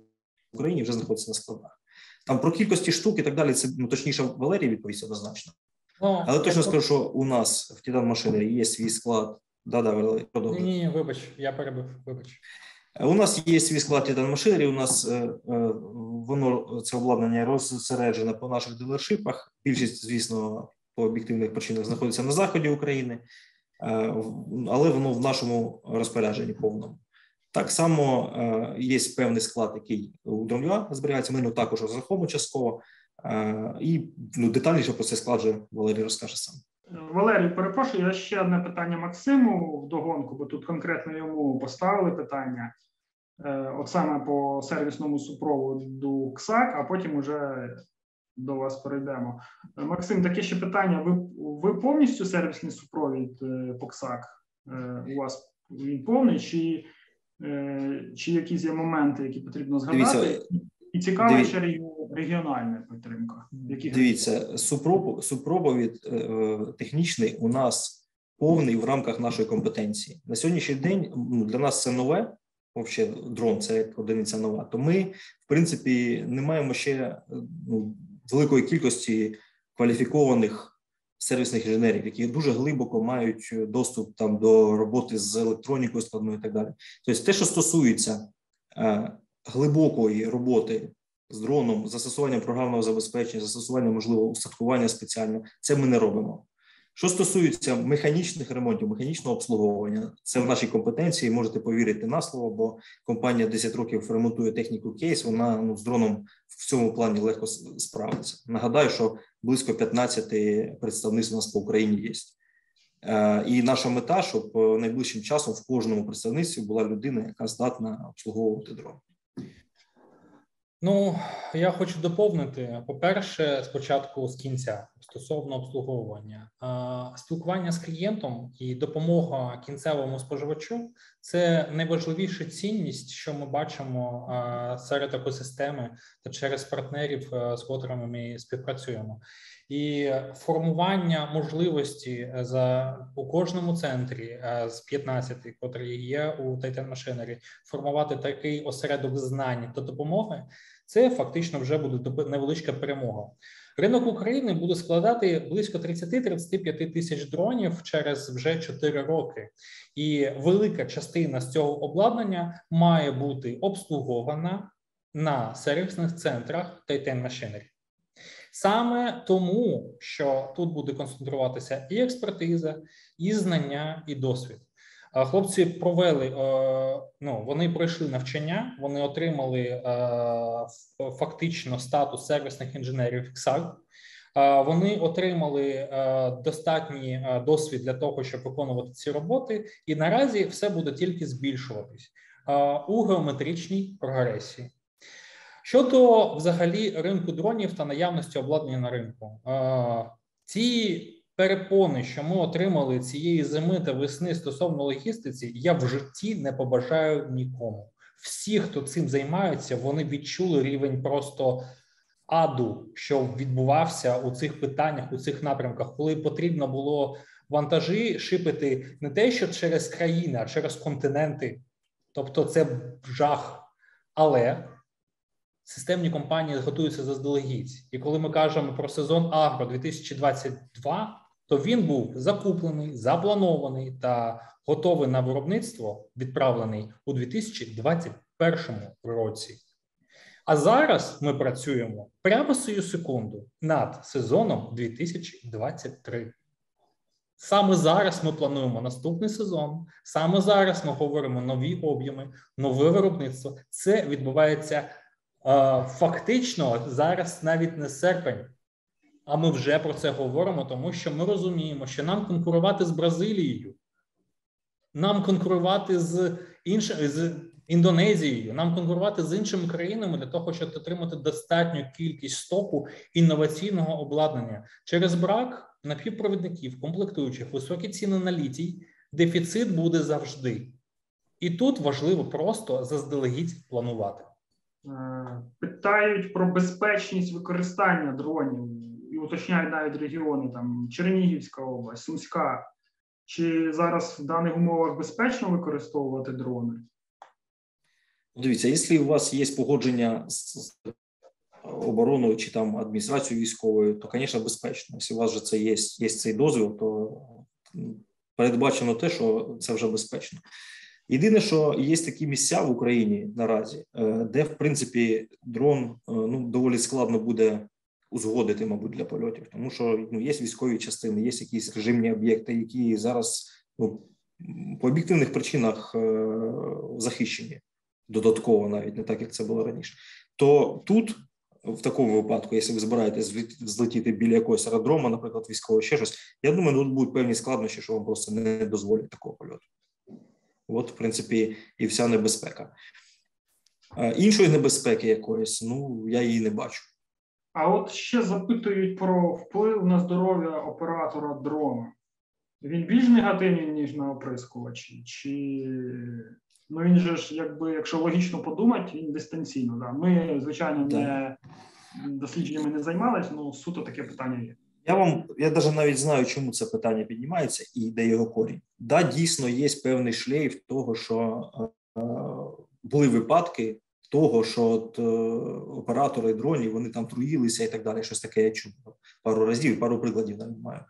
Україні, вже знаходиться на складах. Там про кількості штук і так далі. Це ну точніше Валерій відповість однозначно. Але точно скажу, що у нас в Титан машини є свій склад Да, да, продовжуй. Ні, ні, вибач, я перебив, вибач. У нас є свій склад Titan У нас е, е, воно це обладнання розсереджене по наших дилершипах. Більшість, звісно, по об'єктивних причинах знаходиться на заході України, е, але воно в нашому розпорядженні повному. Так само є певний склад, який у Дромля зберігається. Ми його також розраховуємо частково, і ну, детальніше про цей склад же Валерій розкаже сам. Валерій, перепрошую, я ще одне питання Максиму в догонку, бо тут конкретно йому поставили питання. Е, от саме по сервісному супроводу КСАК, а потім уже до вас перейдемо. Е, Максим, таке ще питання: ви ви повністю сервісний супровід е, по КСАК? У вас він повний, чи чи якісь є моменти, які потрібно згадати? Дивіться, і цікава ще регіональна підтримка. Які Дивіться, супровід е, технічний у нас повний в рамках нашої компетенції. На сьогоднішній день ну, для нас це нове. Взагалі, дрон це як одиниця нова. То ми, в принципі, не маємо ще ну, великої кількості кваліфікованих сервісних інженерів, які дуже глибоко мають доступ там до роботи з електронікою складною і так далі. Тобто, те, що стосується е, глибокої роботи з дроном, застосуванням програмного забезпечення, застосування можливо устаткування спеціально, це ми не робимо. Що стосується механічних ремонтів, механічного обслуговування, це в нашій компетенції. Можете повірити на слово, бо компанія 10 років ремонтує техніку кейс. Вона ну з дроном в цьому плані легко справиться. Нагадаю, що близько 15 представництв у нас по Україні є. Е, і наша мета, щоб найближчим часом в кожному представництві була людина, яка здатна обслуговувати дрон. Ну, я хочу доповнити. По-перше, спочатку з кінця стосовно обслуговування, спілкування з клієнтом і допомога кінцевому споживачу це найважливіша цінність, що ми бачимо серед екосистеми та через партнерів, з котрими ми співпрацюємо і формування можливості е, за у кожному центрі е, з 15, котрі є у Titan Machinery, формувати такий осередок знань та допомоги. Це фактично вже буде невеличка перемога. Ринок України буде складати близько 30-35 тисяч дронів через вже 4 роки, і велика частина з цього обладнання має бути обслугована на сервісних центрах Titan Machinery. Саме тому, що тут буде концентруватися і експертиза, і знання, і досвід. Хлопці провели е, ну вони пройшли навчання, вони отримали е, фактично статус сервісних інженерів. Е, вони отримали достатній досвід для того, щоб виконувати ці роботи, і наразі все буде тільки збільшуватись у геометричній прогресії. Щодо взагалі ринку дронів та наявності обладнання на ринку, ці перепони, що ми отримали цієї зими та весни стосовно логістиці, я в житті не побажаю нікому. Всі, хто цим займаються, вони відчули рівень просто аду, що відбувався у цих питаннях, у цих напрямках, коли потрібно було вантажі шипити не те, що через країни, а через континенти. Тобто, це жах. Але системні компанії готуються заздалегідь. І коли ми кажемо про сезон Агро 2022, то він був закуплений, запланований та готовий на виробництво, відправлений у 2021 році. А зараз ми працюємо прямо сию секунду над сезоном 2023. Саме зараз ми плануємо наступний сезон. Саме зараз ми говоримо нові об'єми, нове виробництво. Це відбувається фактично зараз, навіть не серпень. А ми вже про це говоримо, тому що ми розуміємо, що нам конкурувати з Бразилією, нам конкурувати з іншими з Індонезією, нам конкурувати з іншими країнами для того, щоб отримати достатню кількість стоку інноваційного обладнання через брак напівпровідників, комплектуючих, високі ціни на літій, дефіцит буде завжди. І тут важливо просто заздалегідь планувати. Е, питають про безпечність використання дронів і уточняють навіть регіони, там Чернігівська область, Сумська. Чи зараз в даних умовах безпечно використовувати дрони? Дивіться, якщо у вас є погодження з обороною чи там адміністрацією військовою, то, звісно, безпечно. Якщо у вас же це є, є цей дозвіл, то передбачено те, що це вже безпечно. Єдине, що є такі місця в Україні наразі, е, де в принципі дрон е, ну доволі складно буде узгодити, мабуть, для польотів, тому що ну, є військові частини, є якісь режимні об'єкти, які зараз ну, по об'єктивних причинах е, захищені додатково, навіть не так як це було раніше. То тут. В такому випадку, якщо ви збираєтесь злетіти біля якогось аеродрома, наприклад, військового ще щось, я думаю, тут будуть певні складнощі, що вам просто не дозволять такого польоту. От, в принципі, і вся небезпека. Іншої небезпеки якоїсь, ну я її не бачу. А от ще запитують про вплив на здоров'я оператора дрона. Він більш негативний, ніж на оприскувачі? Чи ну він же ж, якби, якщо логічно подумати, він дистанційно. Да? Ми, звичайно, не дослідженнями не займалися, але ну, суто таке питання є. Я вам я навіть навіть знаю, чому це питання піднімається і де його корінь. Да, дійсно є певний шлейф того, що е, були випадки, того, що от, е, оператори дронів вони там труїлися і так далі. Щось таке я чув пару разів, пару прикладів навіть маю.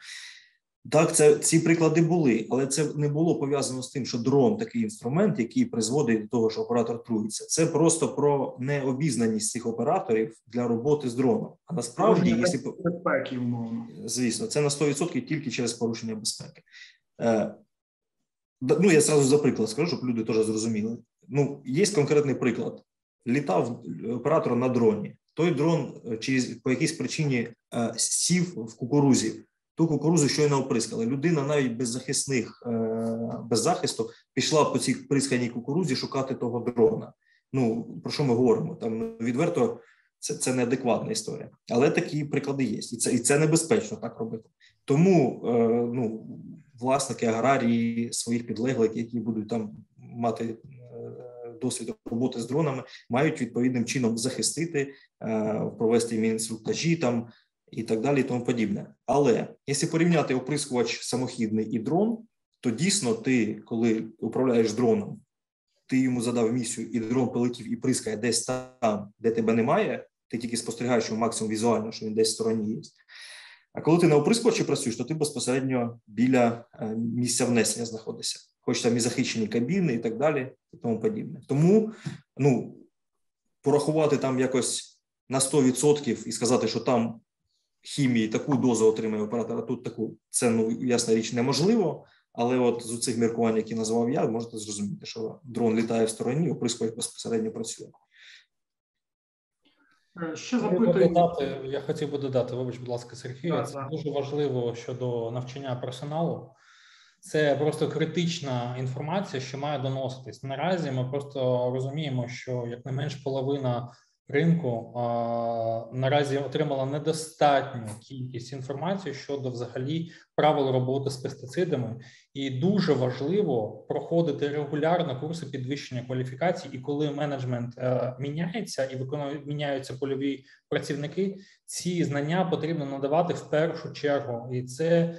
Так, це ці приклади були, але це не було пов'язано з тим, що дрон такий інструмент, який призводить до того, що оператор труїться. Це просто про необізнаність цих операторів для роботи з дроном. А насправді, якщо безпеки, умовно, звісно, це на 100% тільки через порушення безпеки. Е, Ну я зразу за приклад скажу, щоб люди теж зрозуміли. Ну, є конкретний приклад літав оператор на дроні. Той дрон е, через по якійсь причині е, сів в кукурузі. Ту кукурузу щойно оприскали. Людина навіть без захисних, е, без захисту пішла по цій присканій кукурузі шукати того дрона. Ну про що ми говоримо? Там відверто це це неадекватна історія, але такі приклади є, і це і це небезпечно так робити. Тому ну власники аграрії своїх підлеглих, які будуть там мати досвід роботи з дронами, мають відповідним чином захистити, е, провести інструктажі там і так далі, і тому подібне. Але якщо порівняти оприскувач самохідний і дрон, то дійсно ти, коли управляєш дроном, ти йому задав місію, і дрон полетів і прискає десь там, де тебе немає. Ти тільки спостерігаєш його максимум візуально, що він десь в стороні є. А коли ти на оприскувачі працюєш, то ти безпосередньо біля е, місця внесення знаходишся, хоч там і захищені кабіни і так далі, і тому подібне. Тому ну, порахувати там якось на 100% і сказати, що там хімії таку дозу отримає оператор, а тут таку, це ну ясна річ неможливо. Але от з цих міркувань, які назвав я, можете зрозуміти, що дрон літає в стороні, оприскувач безпосередньо працює. Е, ще. Додати, я хотів би додати, вибач, будь ласка, Сергію, так, це так. дуже важливо щодо навчання персоналу. Це просто критична інформація, що має доноситись. Наразі ми просто розуміємо, що як не менш половина ринку наразі отримала недостатню кількість інформації щодо взагалі правил роботи з пестицидами, і дуже важливо проходити регулярно курси підвищення кваліфікації. І коли менеджмент а, міняється і виконують міняються польові працівники, ці знання потрібно надавати в першу чергу, і це.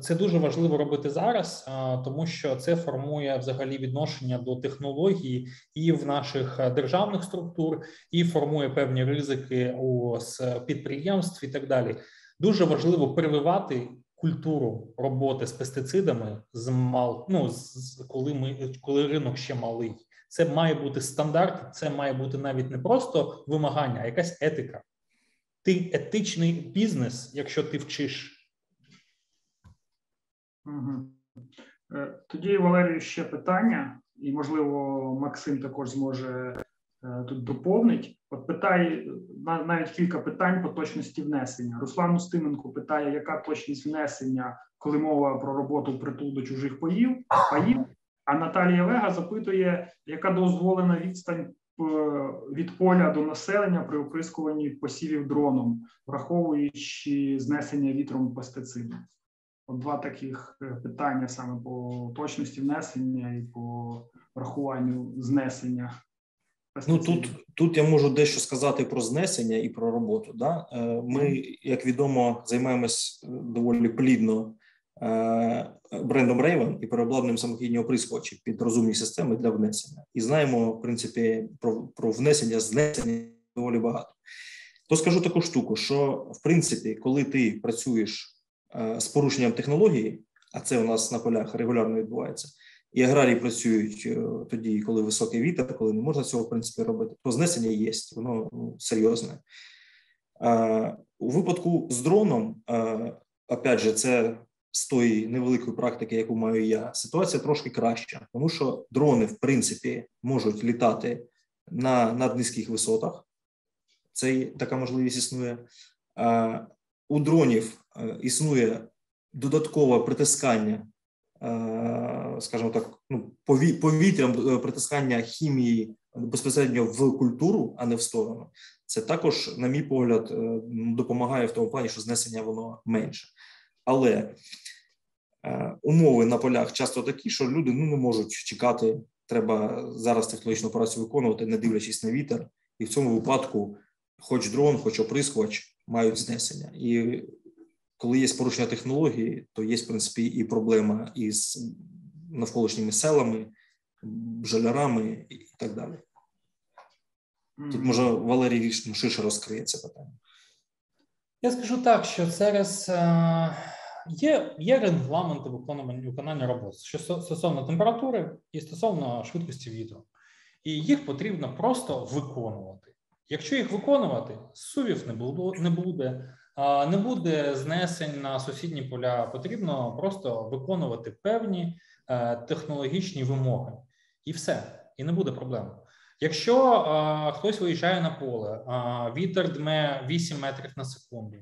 Це дуже важливо робити зараз, тому що це формує взагалі відношення до технології і в наших державних структур, і формує певні ризики у підприємств і так далі. Дуже важливо прививати культуру роботи з пестицидами з мал. Ну з коли ми коли ринок ще малий. Це має бути стандарт, це має бути навіть не просто вимагання, а якась етика. Ти етичний бізнес, якщо ти вчиш. Угу. Тоді, Валерію, ще питання, і, можливо, Максим також зможе е, тут доповнити. От питає навіть кілька питань по точності внесення. Руслан Устименко питає, яка точність внесення, коли мова про роботу притул до чужих поїв, паїв. А Наталія Вега запитує, яка дозволена відстань від поля до населення при оприскуванні посівів дроном, враховуючи знесення вітром пестицидів. От два таких е, питання саме по точності внесення і по врахуванню знесення. Ну тут тут я можу дещо сказати про знесення і про роботу. Да? Е, ми, як відомо, займаємось е, доволі плідно брендом Raven і переобладнанням самохідні оприскувачів під розумні системи для внесення. І знаємо, в принципі, про, про внесення, знесення доволі багато. То скажу таку штуку, що в принципі, коли ти працюєш з порушенням технології, а це у нас на полях регулярно відбувається, і аграрії працюють е, тоді, коли високий вітер, коли не можна цього в принципі робити, то знесення є, воно ну, серйозне. Е, у випадку з дроном, опять же, це з тої невеликої практики, яку маю я, ситуація трошки краща, тому що дрони, в принципі, можуть літати на наднизьких висотах. Це така можливість існує. У дронів Е, існує додаткове притискання, е, скажімо так, ну, повітрям е, притискання хімії безпосередньо в культуру, а не в сторону. Це також, на мій погляд, допомагає в тому плані, що знесення воно менше. Але умови на полях часто такі, що люди ну, не можуть чекати. Треба зараз технологічну операцію виконувати, не дивлячись на вітер, і в цьому випадку, хоч дрон, хоч оприскувач, мають знесення. І коли є порушення технології, то є в принципі і проблема із навколишніми селами, бджолярами і так далі. Тут може Валерій ширше розкриє це питання. Я скажу так, що зараз е, є є регламенти виконання виконання роботи що стосовно температури і стосовно швидкості вітру. І їх потрібно просто виконувати. Якщо їх виконувати, сувів не буде, не буде знесень на сусідні поля. Потрібно просто виконувати певні е, технологічні вимоги, і все, і не буде проблем. Якщо а, хтось виїжджає на поле, а, вітер дме 8 метрів на секунду,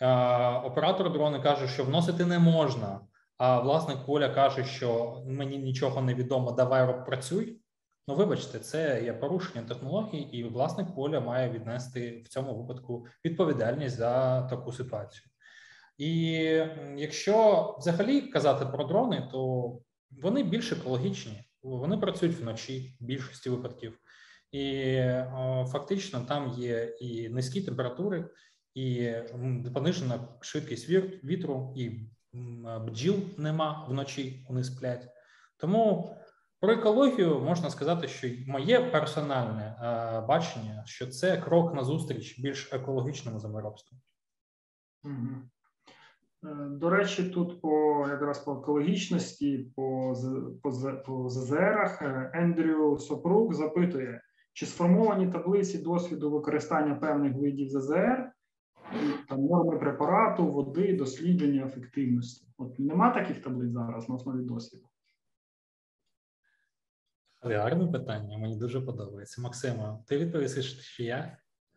а, оператор дрони каже, що вносити не можна. А власник поля каже, що мені нічого не відомо, давай працюй. Ну, вибачте, це є порушення технологій, і власник поля має віднести в цьому випадку відповідальність за таку ситуацію. І якщо взагалі казати про дрони, то вони більш екологічні, вони працюють вночі в більшості випадків, і фактично там є і низькі температури, і понижена швидкість вітру, і бджіл нема вночі, вони сплять. Тому Про екологію можна сказати, що моє персональне е, бачення, що це крок на зустріч більш екологічному землеробству. Угу. До речі, тут по якраз по екологічності, по по, по ЗЗРах е, Ендрю Сопрук запитує, чи сформовані таблиці досвіду використання певних видів ЗЗР, там норми препарату, води, дослідження ефективності. От нема таких таблиць зараз на основі досвіду. Гарне питання, мені дуже подобається. Максима, ти відповісиш, чи я?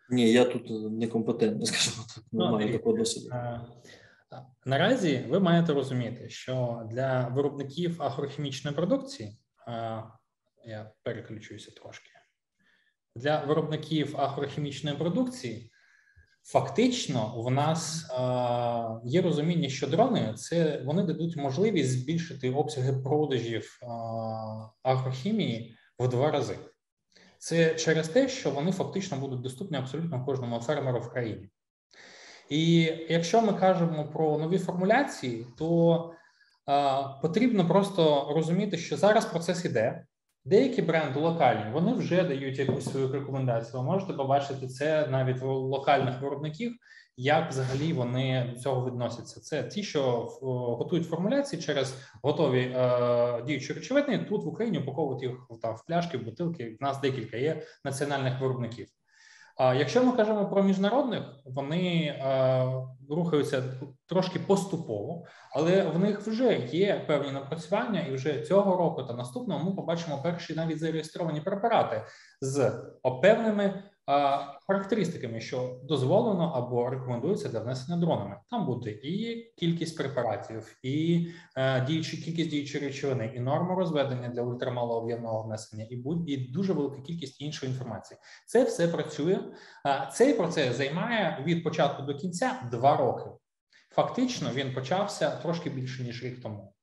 Ні, я тут некомпетентний, скажімо так, не маю такого досвіду. Наразі ви маєте розуміти, що для виробників агрохімічної продукції я переключуся трошки. Для виробників агрохімічної продукції фактично в нас є розуміння, що дрони це вони дадуть можливість збільшити обсяги продажів агрохімії в два рази. Це через те, що вони фактично будуть доступні абсолютно кожному фермеру в країні. І якщо ми кажемо про нові формуляції, то а, потрібно просто розуміти, що зараз процес іде. Деякі бренди локальні вони вже дають якусь свою рекомендацію. Ви можете побачити це навіть у локальних виробників, як взагалі вони до цього відносяться. Це ті, що готують формуляції через готові е, діючі речовини. Тут в Україні упаковують їх там в пляшки, в бутилки. У нас декілька є національних виробників. Якщо ми кажемо про міжнародних, вони е, рухаються трошки поступово, але в них вже є певні напрацювання, і вже цього року та наступного ми побачимо перші навіть зареєстровані препарати з певними характеристиками, що дозволено або рекомендується для внесення дронами. Там буде і кількість препаратів, і е, діючі кількість діючої речовини, і норма розведення для ультрамалооб'ємного внесення, і будь і дуже велика кількість іншої інформації. Це все працює. Цей процес займає від початку до кінця два роки. Фактично він почався трошки більше ніж рік тому,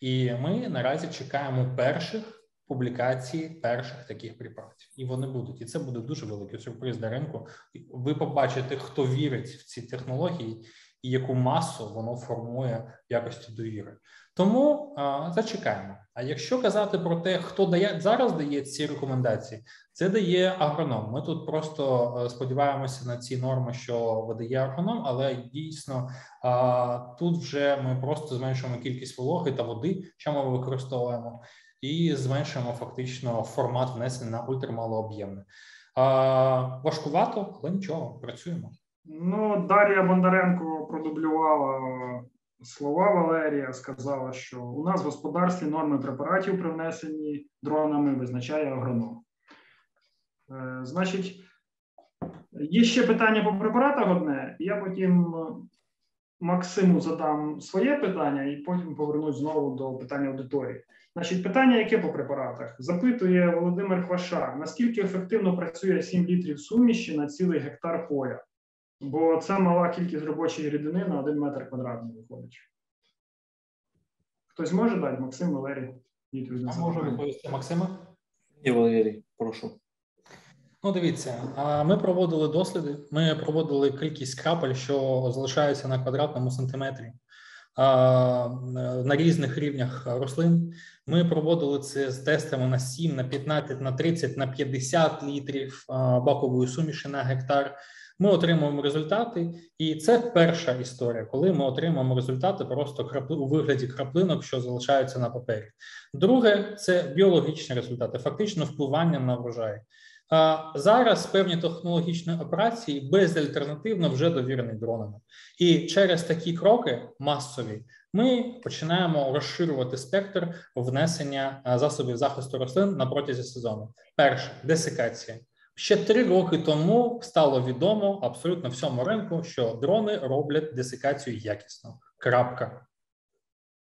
і ми наразі чекаємо перших публікації перших таких препаратів, і вони будуть. І це буде дуже великий сюрприз для ринку. Ви побачите, хто вірить в ці технології і яку масу воно формує в якості довіри. Тому а, зачекаємо. А якщо казати про те, хто дає зараз дає ці рекомендації, це дає агроном. Ми тут просто сподіваємося на ці норми, що видає агроном, але дійсно а, тут вже ми просто зменшуємо кількість вологи та води, що ми використовуємо і зменшуємо фактично формат внесення на ультрамалооб'ємне. Важкувато, але нічого, працюємо. Ну, Дар'я Бондаренко продублювала слова Валерія, сказала, що у нас в господарстві норми препаратів при внесенні дронами визначає агроном. Е, значить, є ще питання по препаратах одне. Я потім Максиму задам своє питання і потім повернусь знову до питання аудиторії. Значить, питання, яке по препаратах? Запитує Володимир Хваша, наскільки ефективно працює 7 літрів суміші на цілий гектар поля? Бо це мала кількість робочої рідини на 1 метр квадратний виходить. Хтось може дати? Максим, Валерій? Можу відповісти Максима? І Валерій, прошу. Ну, дивіться, ми проводили досліди. Ми проводили кількість крапель, що залишаються на квадратному сантиметрі на різних рівнях рослин. Ми проводили це з тестами на 7, на 15, на 30, на 50 літрів бакової суміші на гектар. Ми отримуємо результати, і це перша історія, коли ми отримуємо результати просто крапли у вигляді краплинок, що залишаються на папері. Друге, це біологічні результати, фактично впливання на врожай. Зараз певні технологічні операції безальтернативно вже довірені дронами, і через такі кроки масові ми починаємо розширювати спектр внесення засобів захисту рослин на протязі сезону. Перше десикація. Ще три роки тому стало відомо абсолютно всьому ринку, що дрони роблять десикацію якісно. Крапка.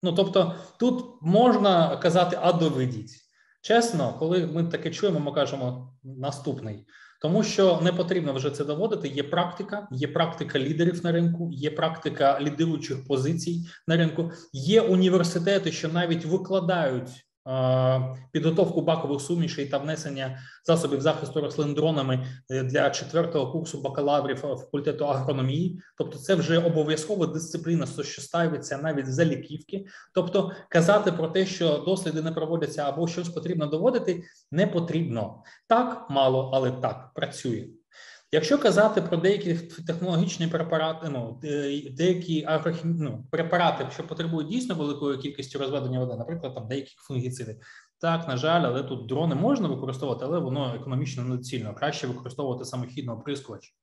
Ну тобто, тут можна казати, а доведіть. Чесно, коли ми таке чуємо, ми кажемо наступний, тому що не потрібно вже це доводити. Є практика, є практика лідерів на ринку, є практика лідируючих позицій на ринку. Є університети, що навіть викладають підготовку бакових сумішей та внесення засобів захисту рослин дронами е, для четвертого курсу бакалаврів факультету агрономії. Тобто, це вже обов'язкова дисципліна, що ставиться навіть за ліківки. Тобто, казати про те, що досліди не проводяться або щось потрібно доводити, не потрібно так мало, але так працює. Якщо казати про деякі технологічні препарати, ну деякі агрохім... ну, препарати, що потребують дійсно великої кількості розведення води, наприклад, там деякі фунгіциди, так на жаль, але тут дрони можна використовувати, але воно економічно недоцільно. Краще використовувати самохідний оприскувач.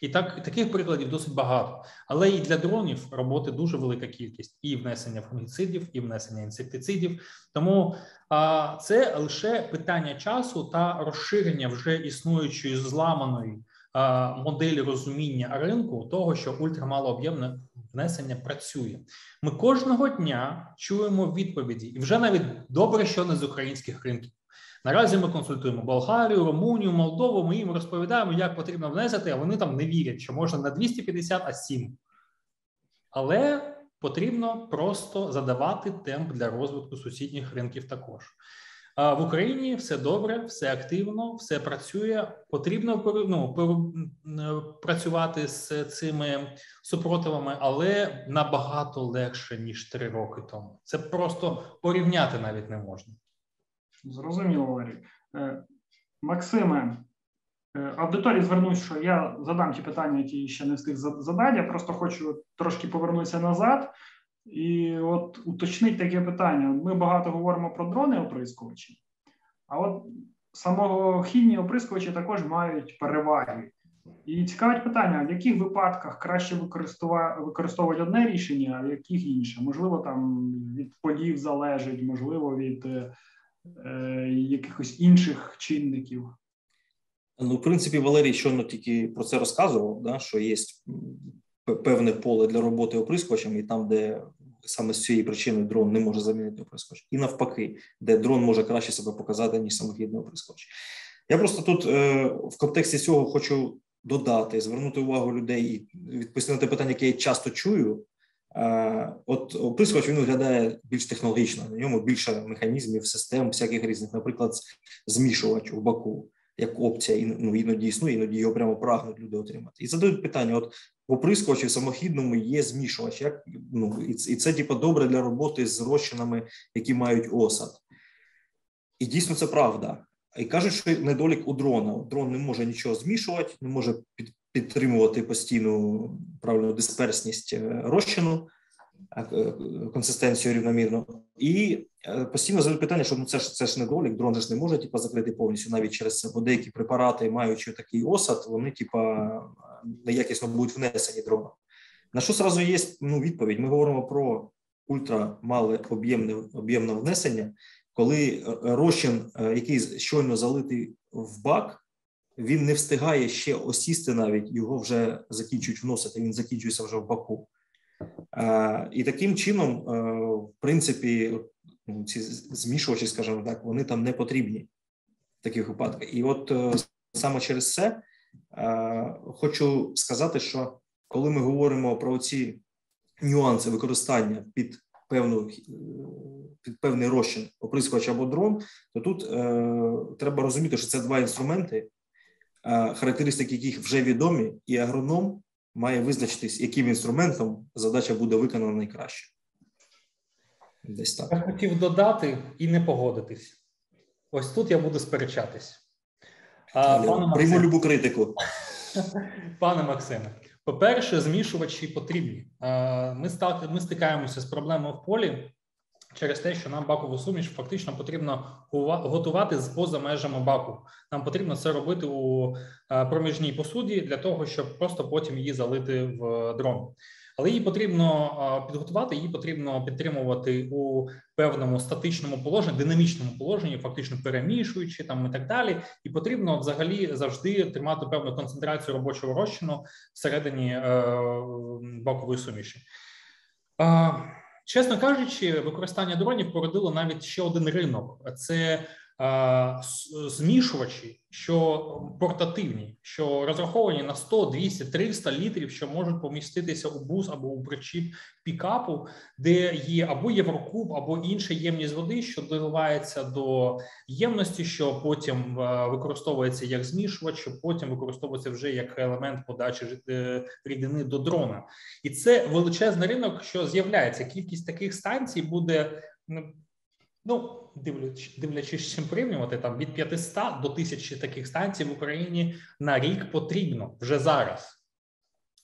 І так таких прикладів досить багато. Але і для дронів роботи дуже велика кількість і внесення фунгіцидів, і внесення інсектицидів. Тому а, це лише питання часу та розширення вже існуючої зламаної моделі розуміння ринку того, що ультрамалооб'ємне внесення працює. Ми кожного дня чуємо відповіді, і вже навіть добре, що не з українських ринків. Наразі ми консультуємо Болгарію, Румунію, Молдову. Ми їм розповідаємо, як потрібно внесити, а вони там не вірять, що можна на 250, а 7. Але потрібно просто задавати темп для розвитку сусідніх ринків також. В Україні все добре, все активно, все працює. Потрібно ну, працювати з цими супротивами, але набагато легше ніж три роки тому. Це просто порівняти навіть не можна. Зрозуміло, Валерій. Е, Максиме, е, аудиторії звернусь, що я задам ті питання, які ще не встиг задати. Я просто хочу трошки повернутися назад. І от уточнить таке питання: ми багато говоримо про дрони оприскувачі, а от самохідні оприскувачі також мають переваги. І цікавить питання: в яких випадках краще використовувати одне рішення, а в яких інше? Можливо, там від подів залежить, можливо, від е, якихось інших чинників. Ну, в принципі, Валерій щойно тільки про це розказував, да, що є певне поле для роботи оприскувачем, і там, де саме з цієї причини дрон не може замінити оприскувач, і навпаки, де дрон може краще себе показати ніж самохідний оприскувач. Я просто тут е, в контексті цього хочу додати, звернути увагу людей і відповісти на те питання, яке я часто чую. Е, от оприскувач він виглядає більш технологічно, на ньому більше механізмів, систем, всяких різних, наприклад, змішувач у баку як опція, ну іноді існує, іноді його прямо прагнуть люди отримати. І задають питання: от в оприскувачі самохідному є змішувач, як ну і це, і це типу, добре для роботи з розчинами, які мають осад. І дійсно це правда. І кажуть, що недолік у дрона. Дрон не може нічого змішувати, не може підтримувати постійну правильну дисперсність е, розчину. Е, консистенцію рівномірно, і е, постійно задають питання, що ну це ж це ж недолік, дрон ж не може типу, закрити повністю навіть через це, бо деякі препарати, маючи такий осад, вони типа неякісно будуть внесені дроном. На що зразу є ну, відповідь? Ми говоримо про ультрамале об'ємне об'ємне внесення, коли е, розчин, який щойно залитий в бак, він не встигає ще осісти, навіть його вже закінчують вносити. Він закінчується вже в баку. І таким чином, е, в принципі, ну, ці змішувачі, скажімо так, вони там не потрібні в таких випадках. І от е, саме через це е, хочу сказати, що коли ми говоримо про ці нюанси використання під певну під певний розчин оприскувач або дрон, то тут треба розуміти, що це два інструменти, характеристики яких вже відомі, і агроном має визначитись, яким інструментом задача буде виконана найкраще. Десь так. Я хотів додати і не погодитись. Ось тут я буду сперечатись. А, Прийму любу критику. [LAUGHS] Пане Максиме, по-перше, змішувачі потрібні. Ми ми стикаємося з проблемою в полі через те, що нам бакову суміш фактично потрібно готувати з поза межами баку. Нам потрібно це робити у е, проміжній посуді для того, щоб просто потім її залити в дрон. Але її потрібно е, підготувати, її потрібно підтримувати у певному статичному положенні, динамічному положенні, фактично перемішуючи там і так далі. І потрібно взагалі завжди тримати певну концентрацію робочого розчину всередині е, бакової суміші. Чесно кажучи, використання дронів породило навіть ще один ринок: це змішувачі, що портативні, що розраховані на 100, 200, 300 літрів, що можуть поміститися у бус або у причіп пікапу, де є або єврокуб, або інша ємність води, що доливається до ємності, що потім використовується як змішувач, що потім використовується вже як елемент подачі е, рідини до дрона, і це величезний ринок, що з'являється. Кількість таких станцій буде ну дивлячись, дивлячись чим порівнювати, там від 500 до 1000 таких станцій в Україні на рік потрібно вже зараз.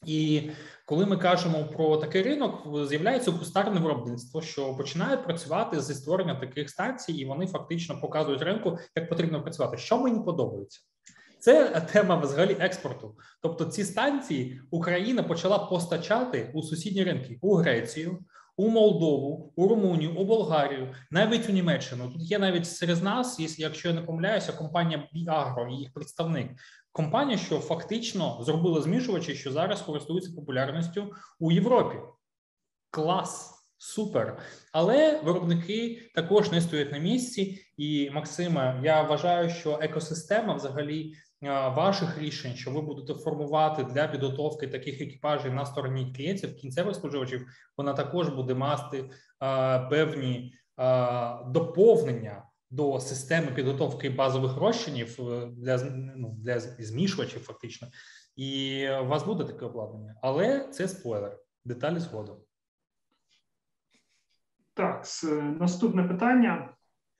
І коли ми кажемо про такий ринок, з'являється кустарне виробництво, що починає працювати зі створення таких станцій, і вони фактично показують ринку, як потрібно працювати. Що мені подобається, це тема взагалі експорту. Тобто, ці станції Україна почала постачати у сусідні ринки у Грецію, у Молдову, у Румунію, у Болгарію, навіть у Німеччину. Тут є навіть серед нас, якщо я не помиляюся, компанія Біагро їх представник. Компанія, що фактично зробила змішувачі, що зараз користуються популярністю у Європі. Клас, супер. Але виробники також не стоять на місці. І Максиме, я вважаю, що екосистема взагалі ваших рішень, що ви будете формувати для підготовки таких екіпажів на стороні клієнтів, кінцевих споживачів, вона також буде мати певні доповнення до системи підготовки базових розчинів е, для ну, для змішувачів, фактично, і у вас буде таке обладнання, але це спойлер. Деталі згодом. Так, наступне питання.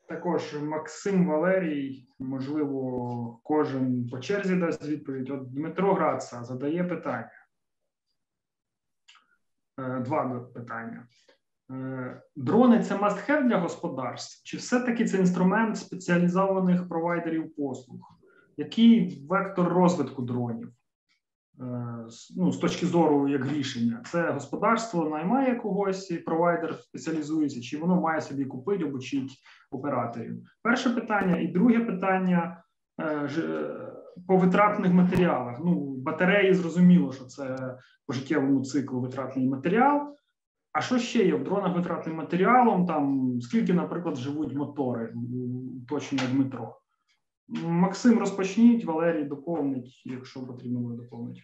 Також Максим Валерій, можливо, кожен по черзі дасть відповідь. От Дмитро Граца задає питання. Е, два питання. Е, дрони це must-have для господарств, чи все-таки це інструмент спеціалізованих провайдерів послуг? Який вектор розвитку дронів? Е, ну, з точки зору як рішення, це господарство наймає когось, і провайдер спеціалізується, чи воно має собі купити, обучити операторів. Перше питання, і друге питання е, по витратних матеріалах. Ну, батареї зрозуміло, що це по життєвому циклу витратний матеріал. А що ще є в дронах витратним матеріалом? Там скільки, наприклад, живуть мотори, уточнює Дмитро. Максим розпочніть, Валерій доповнить, якщо потрібно буде доповнити.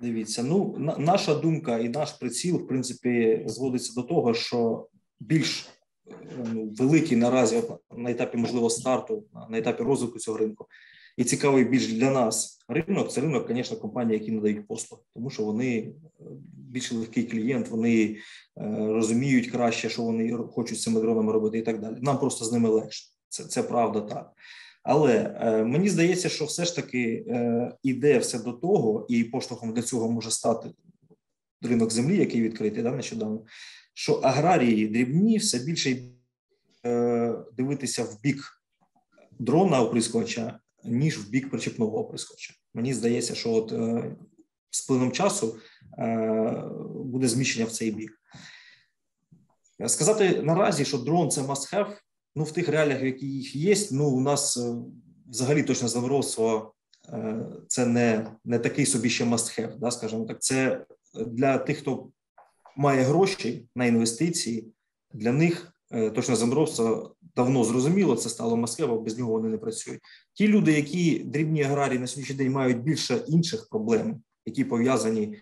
Дивіться, ну на, наша думка і наш приціл, в принципі, зводиться до того, що більш ну, великий наразі на етапі можливо старту, на етапі розвитку цього ринку, і цікавий більш для нас ринок. Це ринок, звісно, компанії, які надають послуги, тому що вони е, більш легкий клієнт, вони е, розуміють краще, що вони хочуть з цими дронами робити, і так далі. Нам просто з ними легше. Це це правда так. Але е, мені здається, що все ж таки е, іде все до того, і поштовхом для цього може стати ринок землі, який відкритий да, нещодавно. Що аграрії дрібні все більше е, дивитися в бік дрона оприскувача, ніж в бік причепного оприскувача. Мені здається, що от з плином часу буде зміщення в цей бік. Сказати наразі, що дрон це must have, Ну, в тих реаліях, які їх є, ну у нас е, взагалі точне заморозство е, це не не такий собі ще must have, да, скажімо так. Це для тих, хто має гроші на інвестиції, для них е, точне заморозство давно зрозуміло, це стало have, без нього вони не працюють. Ті люди, які дрібні аграрії на сьогоднішній день мають більше інших проблем, які пов'язані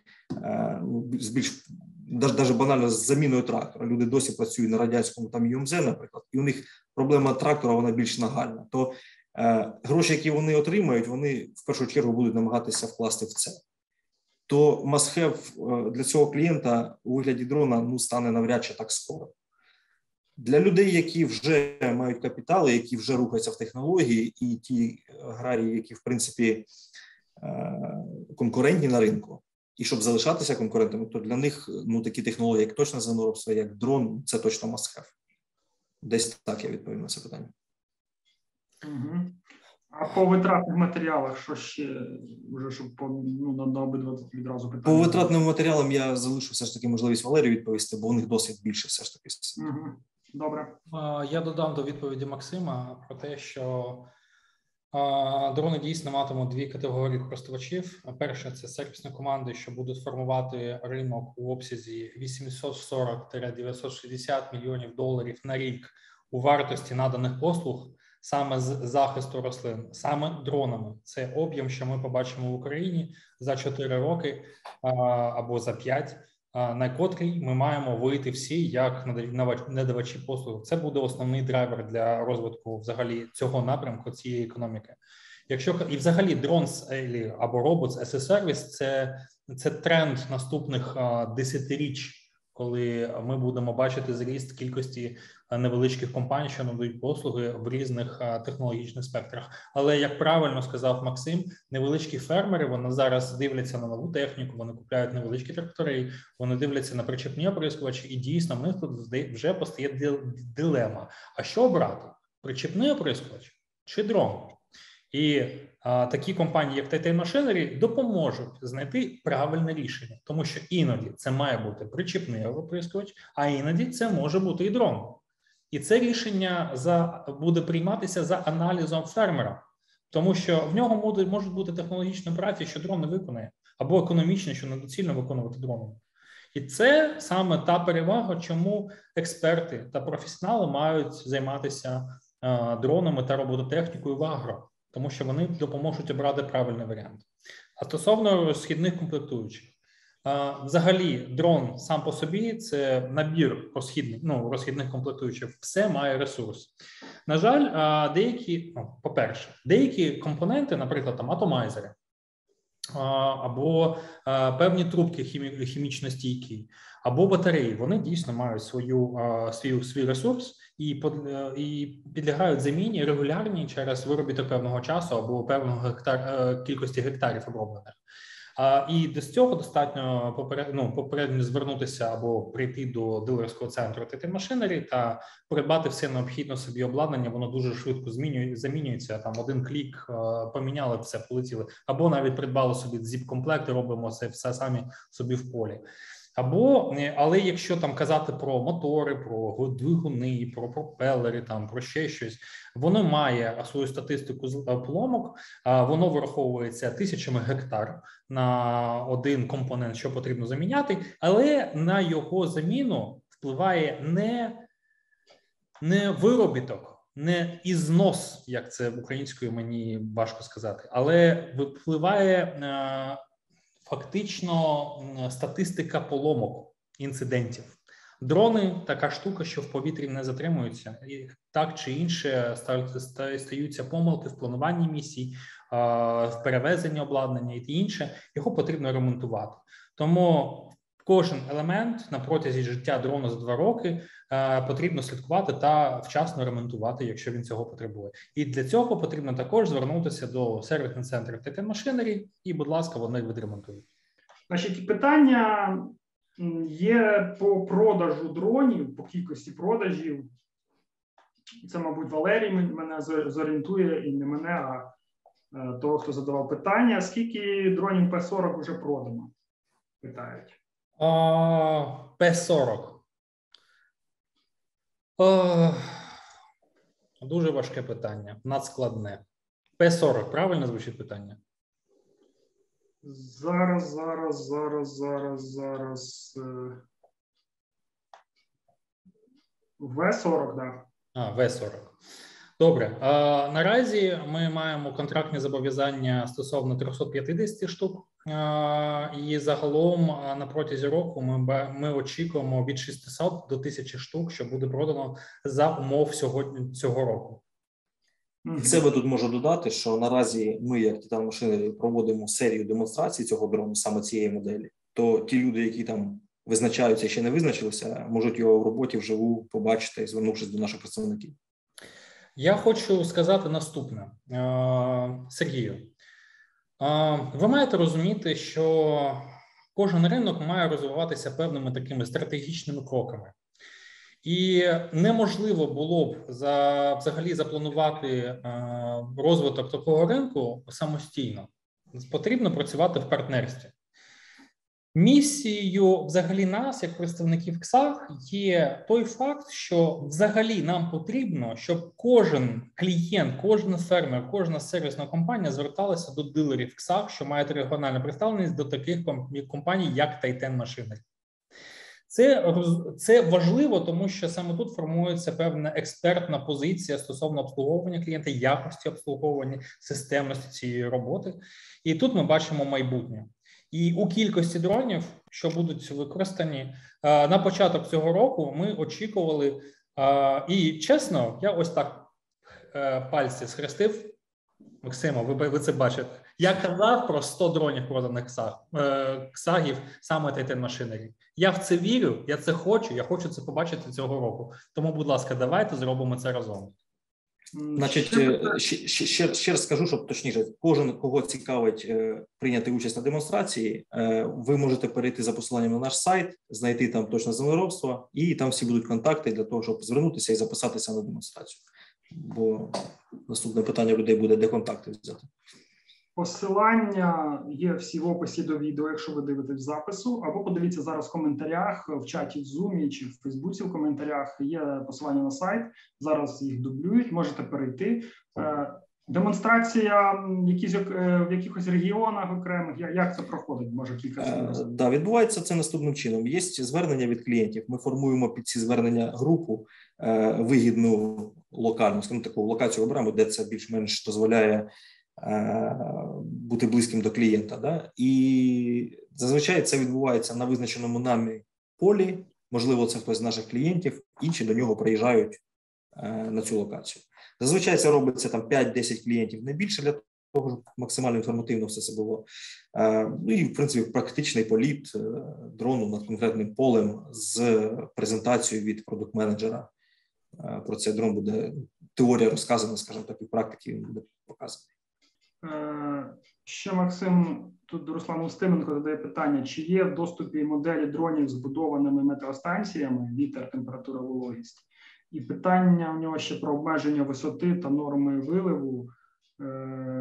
з більш навіть банально з заміною трактора. Люди досі працюють на радянському там ЮМЗ, наприклад, і у них проблема трактора вона більш нагальна. То е, гроші, які вони отримають, вони в першу чергу будуть намагатися вкласти в це. То масхев для цього клієнта у вигляді дрона ну стане навряд чи так скоро. Для людей, які вже мають капітали, які вже рухаються в технології, і ті аграрії, які в принципі е, конкурентні на ринку, і щоб залишатися конкурентами, то для них ну такі технології, як точне заморобство, як дрон, це точно must have. Десь так я відповім на це питання. Угу. А по витратних матеріалах, що ще вже щоб по ну на, на обидва відразу питання? По витратним матеріалам я залишу все ж таки можливість Валерію відповісти, бо у них досить більше все ж таки. Угу. Добре. Я додам до відповіді Максима про те, що Дрони дійсно матимуть дві категорії користувачів. Перше це сервісні команди, що будуть формувати ринок у обсязі 840-960 мільйонів доларів на рік у вартості наданих послуг саме з захисту рослин, саме дронами. Це об'єм, що ми побачимо в Україні за 4 роки або за 5, на котрий ми маємо вийти всі як надавачі послуг. Це буде основний драйвер для розвитку взагалі цього напрямку цієї економіки. Якщо і взагалі дронс або робот as a service – це це тренд наступних десятиріч коли ми будемо бачити зріст кількості е, невеличких компаній, що надають послуги в різних е, технологічних спектрах. Але як правильно сказав Максим, невеличкі фермери вони зараз дивляться на нову техніку, вони купляють невеличкі трактори, вони дивляться на причепні оприскувачі, і дійсно в них тут вже постає дилема. А що обрати? Причепний оприскувач чи дрон? І а, такі компанії, як Titan Machinery, допоможуть знайти правильне рішення, тому що іноді це має бути причіпний оприскувач, а іноді це може бути і дрон. І це рішення за буде прийматися за аналізом фермера, тому що в нього можуть, можуть бути технологічні операції, що дрон не виконає, або економічні, що недоцільно виконувати дроном. І це саме та перевага, чому експерти та професіонали мають займатися а, дронами та робототехнікою в агро тому що вони допоможуть обрати правильний варіант. А стосовно розхідних комплектуючих, взагалі, дрон сам по собі це набір розхідних ну, розхідних комплектуючих, все має ресурс. На жаль, деякі, ну, по-перше, деякі компоненти, наприклад, там атомайзери. Або певні трубки хімічно стійкі, або батареї, вони дійсно мають свою свій свій ресурс і е, і підлягають заміні регулярні через виробіток певного часу або певного гектар е, кількості гектарів оброблених. А і до цього достатньо поперед, ну, попередньо звернутися або прийти до дилерського центру Titan Machinery та придбати все необхідне собі обладнання. Воно дуже швидко змінює, замінюється. Там один клік е, поміняли все, полетіли, або навіть придбали собі зіп комплекти. Робимо це все самі собі в полі. Або е, але якщо там казати про мотори, про двигуни, про пропелери, там про ще щось, воно має свою статистику з е, поломок, воно враховується тисячами гектар на один компонент, що потрібно заміняти, але на його заміну впливає не, не виробіток. Не ізнос, як це українською мені важко сказати, але впливає е, фактично статистика поломок інцидентів. Дрони така штука, що в повітрі не затримуються, і так чи інше стаються помилки в плануванні місій, в перевезенні обладнання і інше. Його потрібно ремонтувати. Тому кожен елемент на протязі життя дрону за два роки потрібно слідкувати та вчасно ремонтувати, якщо він цього потребує. І для цього потрібно також звернутися до сервісних центрів Titan Machinery і, будь ласка, вони відремонтують. Значить, питання є по продажу дронів, по кількості продажів. Це, мабуть, Валерій мене зорієнтує і не мене, а е, того, хто задавав питання. Скільки дронів П-40 вже продано? Питають. П-40. Дуже важке питання, надскладне. П-40, правильно звучить питання? Зараз, зараз, зараз, зараз, зараз. Е, В-40, так. А, В-40. Добре. А, Наразі ми маємо контрактні зобов'язання стосовно 350 штук. І загалом на протязі року ми ми очікуємо від 600 до 1000 штук, що буде продано за умов сьогодні цього року. Це би тут можу додати, що наразі ми, як Titan Machinery, проводимо серію демонстрацій цього дрону, саме цієї моделі. То ті люди, які там визначаються ще не визначилися, можуть його в роботі вживу побачити, звернувшись до наших представників. Я хочу сказати наступне Сергію. Ви маєте розуміти, що кожен ринок має розвиватися певними такими стратегічними кроками. І неможливо було б за взагалі запланувати е, розвиток такого ринку самостійно. Потрібно працювати в партнерстві. Місією, взагалі, нас, як представників КСАГ, є той факт, що взагалі нам потрібно, щоб кожен клієнт, кожен фермер, кожна сервісна компанія зверталася до дилерів КСАГ, що мають регіональну представленість до таких компаній, як Titan Machinery. Це це важливо, тому що саме тут формується певна експертна позиція стосовно обслуговування клієнта, якості обслуговування, системності цієї роботи. І тут ми бачимо майбутнє. І у кількості дронів, що будуть використані е, на початок цього року, ми очікували. Е, і чесно, я ось так е, пальці схрестив. Максимо, ви ви це бачите. Я казав про 100 дронів проданих ксаг, ксагів саме Titan Machinery. Я в це вірю, я це хочу. Я хочу це побачити цього року. Тому, будь ласка, давайте зробимо це разом. Значить, ще, ще, ще раз скажу, щоб точніше, кожен кого цікавить е, прийняти участь на демонстрації, е, ви можете перейти за посиланням на наш сайт, знайти там точне землеробство, і там всі будуть контакти для того, щоб звернутися і записатися на демонстрацію. Бо наступне питання людей буде де контакти взяти. Посилання є всі в описі до відео, якщо ви дивитесь запису, або подивіться зараз в коментарях в чаті в Zoom чи в Фейсбуці. В коментарях є посилання на сайт. Зараз їх дублюють. Можете перейти. Е, демонстрація якісь е, в якихось регіонах окремих. Як це проходить? Може кілька е, слів? Да, відбувається це наступним чином. Є звернення від клієнтів. Ми формуємо під ці звернення групу вигідну локальну скажімо, таку локацію оберемо, де це більш-менш дозволяє. Е, бути близьким до клієнта. Да? І зазвичай це відбувається на визначеному нами полі. Можливо, це хтось з наших клієнтів, інші до нього приїжджають е, на цю локацію. Зазвичай це робиться там 5-10 клієнтів не більше для того, щоб максимально інформативно все це було. Е, ну і в принципі практичний політ дрону над конкретним полем з презентацією від продукт-менеджера. Про цей дрон буде теорія розказана, скажімо так, і в практиці він буде показаний. Е, ще Максим тут Руслан Устименко задає питання: чи є в доступі моделі дронів з будованими метеостанціями, вітер, температура, вологість? І питання у нього ще про обмеження висоти та норми виливу е,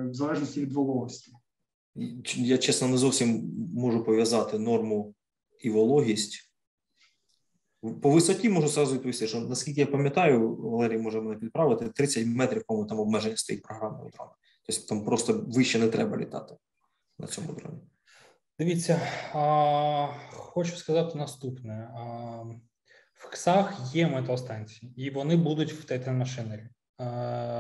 в залежності від вологості. Я чесно не зовсім можу пов'язати норму і вологість. По висоті можу зразу відповісти, що наскільки я пам'ятаю, Валерій може мене підправити 30 метрів, по-моєму, там обмеження стоїть програмного дрона. Тобто там просто вище не треба літати на цьому дроні. Дивіться, а, хочу сказати наступне: А, в КСАх є метеостанції, і вони будуть в Machinery.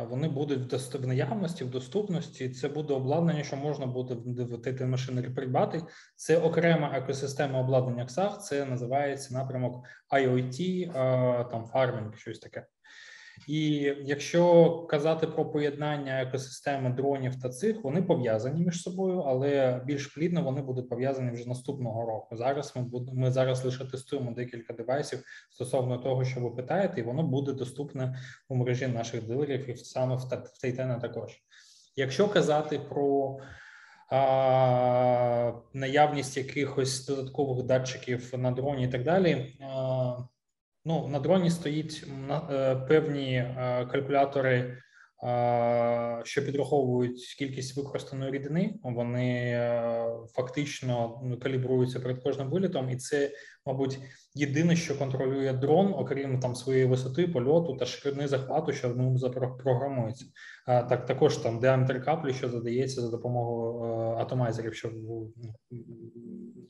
Вони будуть в наявності, в доступності. Це буде обладнання, що можна буде в Titan Machinery придбати. Це окрема екосистема обладнання XAR, Це називається напрямок IoT, там фармінг, щось таке. І якщо казати про поєднання екосистеми дронів та цих, вони пов'язані між собою, але більш плідно вони будуть пов'язані вже наступного року. Зараз ми будемо ми зараз лише тестуємо декілька девайсів стосовно того, що ви питаєте, і воно буде доступне у мережі наших дилерів і саме в Тайтена також. Якщо казати про а, наявність якихось додаткових датчиків на дроні і так далі. А, Ну на дроні стоїть е, певні е, калькулятори, е, що підраховують кількість використаної рідини. Вони фактично ну, калібруються перед кожним вилітом, і це, мабуть, єдине, що контролює дрон, окрім там своєї висоти, польоту та ширини захвату, що в ньому запрограмується. Так також там діаметр каплі, що задається за допомогою атомайзерів, що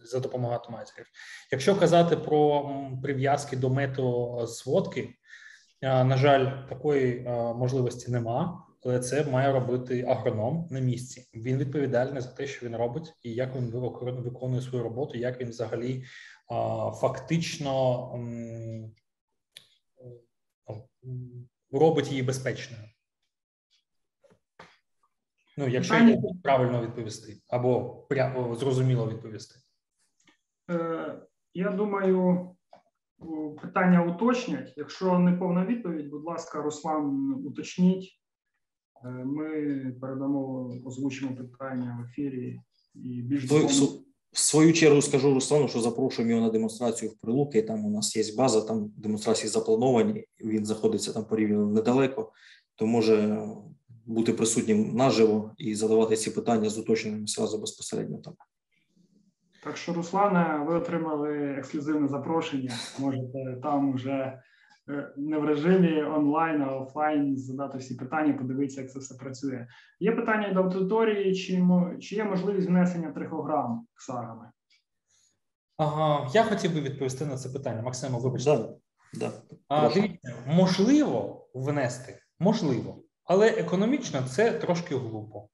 за допомогою атомайзерів. Якщо казати про прив'язки до метеосводки, на жаль, такої можливості нема, але це має робити агроном на місці. Він відповідальний за те, що він робить, і як він виконує свою роботу, як він взагалі фактично робить її безпечною. Ну, якщо я правильно відповісти, або прямо зрозуміло відповісти. Е, я думаю, питання уточнять. Якщо не повна відповідь, будь ласка, Руслан, уточніть. Е, ми передамо, озвучимо питання в ефірі і більш в свою чергу скажу Руслану, що запрошуємо його на демонстрацію в Прилуки. Там у нас є база, там демонстрації заплановані. Він знаходиться там порівняно недалеко, то може бути присутнім наживо і задавати ці питання з уточненнями зразу безпосередньо там. Так що, Руслане, ви отримали ексклюзивне запрошення. Можете там вже е, не в режимі онлайн, а офлайн задати всі питання, подивитися, як це все працює. Є питання до аудиторії, чи чи є можливість внесення трихограм ксагами? Ага, Я хотів би відповісти на це питання. Максимо, вибачте. Да, да. А, Дивіться, можливо внести, можливо, але економічно це трошки глупо,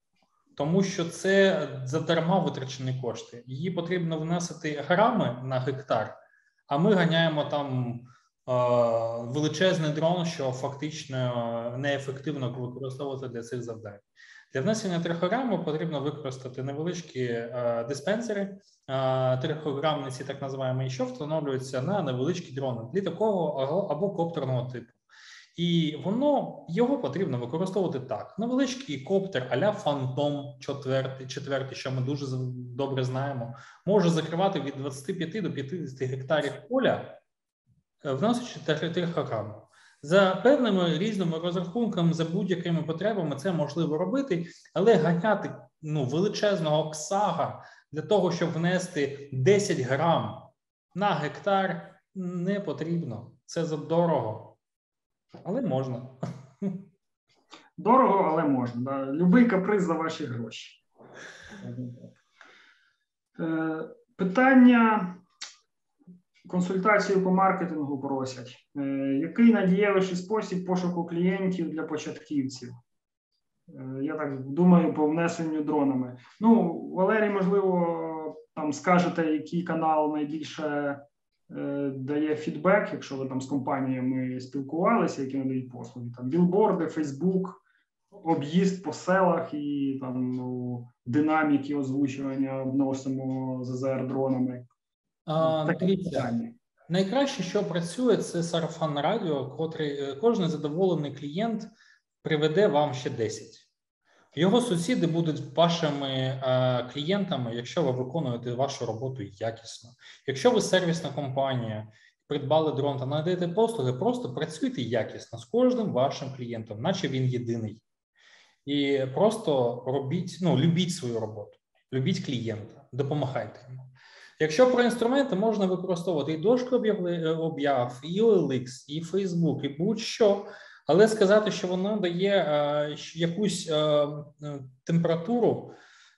тому що це задарма витрачені кошти. Її потрібно вносити грами на гектар, а ми ганяємо там величезний дрон, що фактично неефективно використовувати для цих завдань. Для внесення трихограму потрібно використати невеличкі е, диспенсери, е, трихограмниці, так називаємо, що встановлюються на невеличкі дрони літакового або коптерного типу. І воно його потрібно використовувати так: невеличкий коптер аля Фантом 4, 4, що ми дуже добре знаємо, може закривати від 25 до 50 гектарів поля, е, вносячи трихограму. За певними різними розрахунками, за будь-якими потребами це можливо робити, але ганяти ну, величезного ксага для того, щоб внести 10 грам на гектар, не потрібно. Це за дорого, але можна. Дорого, але можна. Да. Любий каприз за ваші гроші. Е, питання Консультацію по маркетингу просять. Е, який надієвіший спосіб пошуку клієнтів для початківців? Е, я так думаю, по внесенню дронами. Ну, Валерій, можливо, там скажете, який канал найбільше дає фідбек, якщо ви там з компаніями спілкувалися, які надають послуги. Там білборди, Фейсбук, об'їзд по селах і там ну, динаміки озвучування обносимо ЗЗР дронами. А, дивіться, найкраще, що працює, це сарафан радіо, котрий е, кожен задоволений клієнт приведе вам ще 10. Його сусіди будуть вашими е, клієнтами, якщо ви виконуєте вашу роботу якісно. Якщо ви сервісна компанія, придбали дрон та надаєте послуги, просто працюйте якісно з кожним вашим клієнтом, наче він єдиний. І просто робіть, ну, любіть свою роботу, любіть клієнта, допомагайте йому. Якщо про інструменти можна використовувати і дошки е, об'яв, і OLX, і Facebook, і будь-що, але сказати, що воно дає е, якусь е, температуру,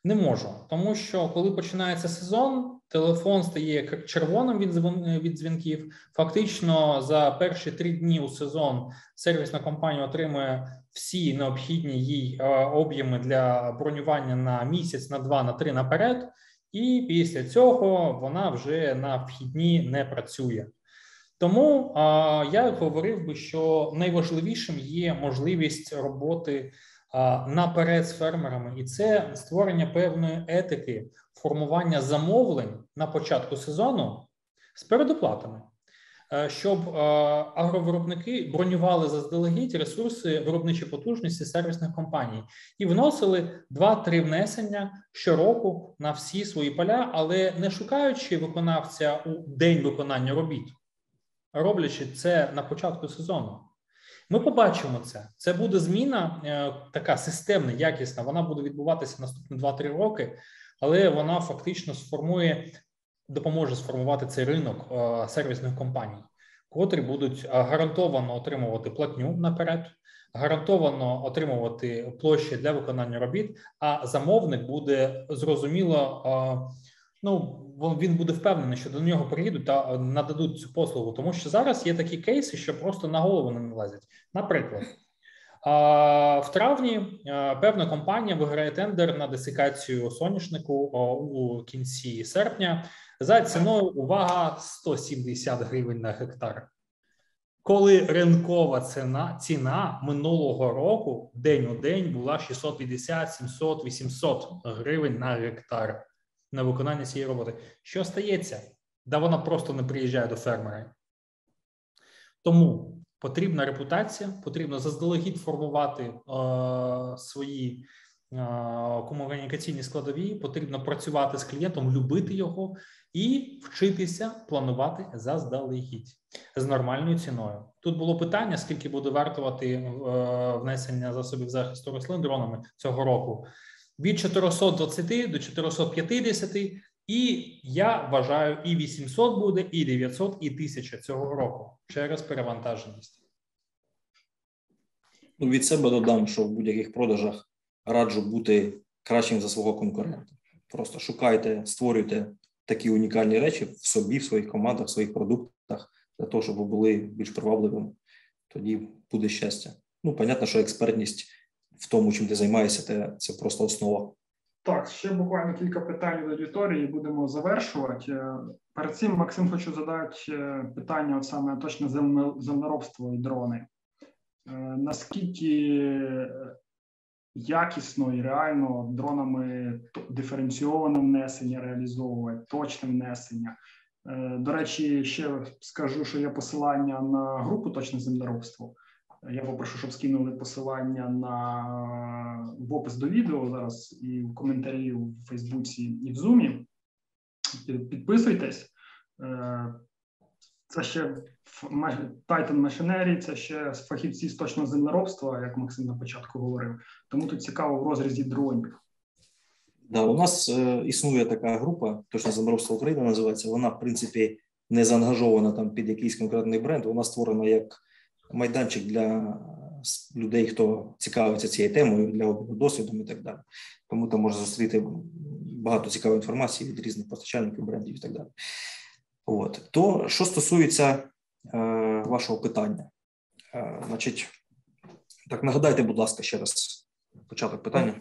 не можу, тому що коли починається сезон, телефон стає червоним від від дзвінків. Фактично, за перші три дні у сезон сервісна компанія отримує всі необхідні їй об'єми для бронювання на місяць, на два, на три наперед і після цього вона вже на вхідні не працює. Тому а, я говорив би, що найважливішим є можливість роботи а, наперед з фермерами, і це створення певної етики, формування замовлень на початку сезону з передоплатами. Е, щоб е, агровиробники бронювали заздалегідь ресурси виробничої потужності сервісних компаній. І вносили 2-3 внесення щороку на всі свої поля, але не шукаючи виконавця у день виконання робіт, а роблячи це на початку сезону. Ми побачимо це. Це буде зміна е, така системна, якісна. Вона буде відбуватися наступні 2-3 роки, але вона фактично сформує допоможе сформувати цей ринок е, сервісних компаній, котрі будуть е, гарантовано отримувати платню наперед, гарантовано отримувати площі для виконання робіт. А замовник буде зрозуміло. Е, ну він буде впевнений, що до нього приїдуть та нададуть цю послугу, тому що зараз є такі кейси, що просто на голову не налазять. Наприклад, в травні певна компанія виграє тендер на десикацію соняшнику у кінці серпня за ціною увага 170 гривень на гектар. Коли ринкова ціна ціна минулого року день у день була 650, 700, 800 гривень на гектар на виконання цієї роботи. Що стається? Да вона просто не приїжджає до фермера. Тому потрібна репутація, потрібно заздалегідь формувати е, свої комунікаційні складові, потрібно працювати з клієнтом, любити його і вчитися планувати заздалегідь з нормальною ціною. Тут було питання: скільки буде вартувати е, внесення засобів захисту рослин дронами цього року від 420 до 450, і я вважаю, і 800 буде, і 900, і 1000 цього року через перевантаженість. Ну, від себе додам, що в будь-яких продажах раджу бути кращим за свого конкурента. Просто шукайте, створюйте такі унікальні речі в собі, в своїх командах, в своїх продуктах, для того, щоб ви були більш привабливими. Тоді буде щастя. Ну, понятно, що експертність в тому, чим ти займаєшся, це, це просто основа. Так, ще буквально кілька питань від аудиторії. Будемо завершувати. Е, перед цим Максим хочу задати е, питання: саме точне землеробство і дрони. Е, наскільки якісно і реально дронами диференційоване внесення реалізовувати, точне внесення? До речі, ще скажу, що є посилання на групу точне землеробство. Я попрошу, щоб скинули посилання на в опис до відео зараз і в коментарі в Фейсбуці і в Зумі. Підписуйтесь. Е, це ще Titan Machinery, це ще фахівці з точного землеробства, як Максим на початку говорив. Тому тут цікаво в розрізі дронів. Да, у нас е, існує така група, точно землеробство України називається. Вона, в принципі, не заангажована там під якийсь конкретний бренд. Вона створена як майданчик для людей, хто цікавиться цією темою для обміну досвідом і так далі. Тому там можна зустріти багато цікавої інформації від різних постачальників, брендів і так далі. От то що стосується е, вашого питання, е, значить, так нагадайте, будь ласка, ще раз початок питання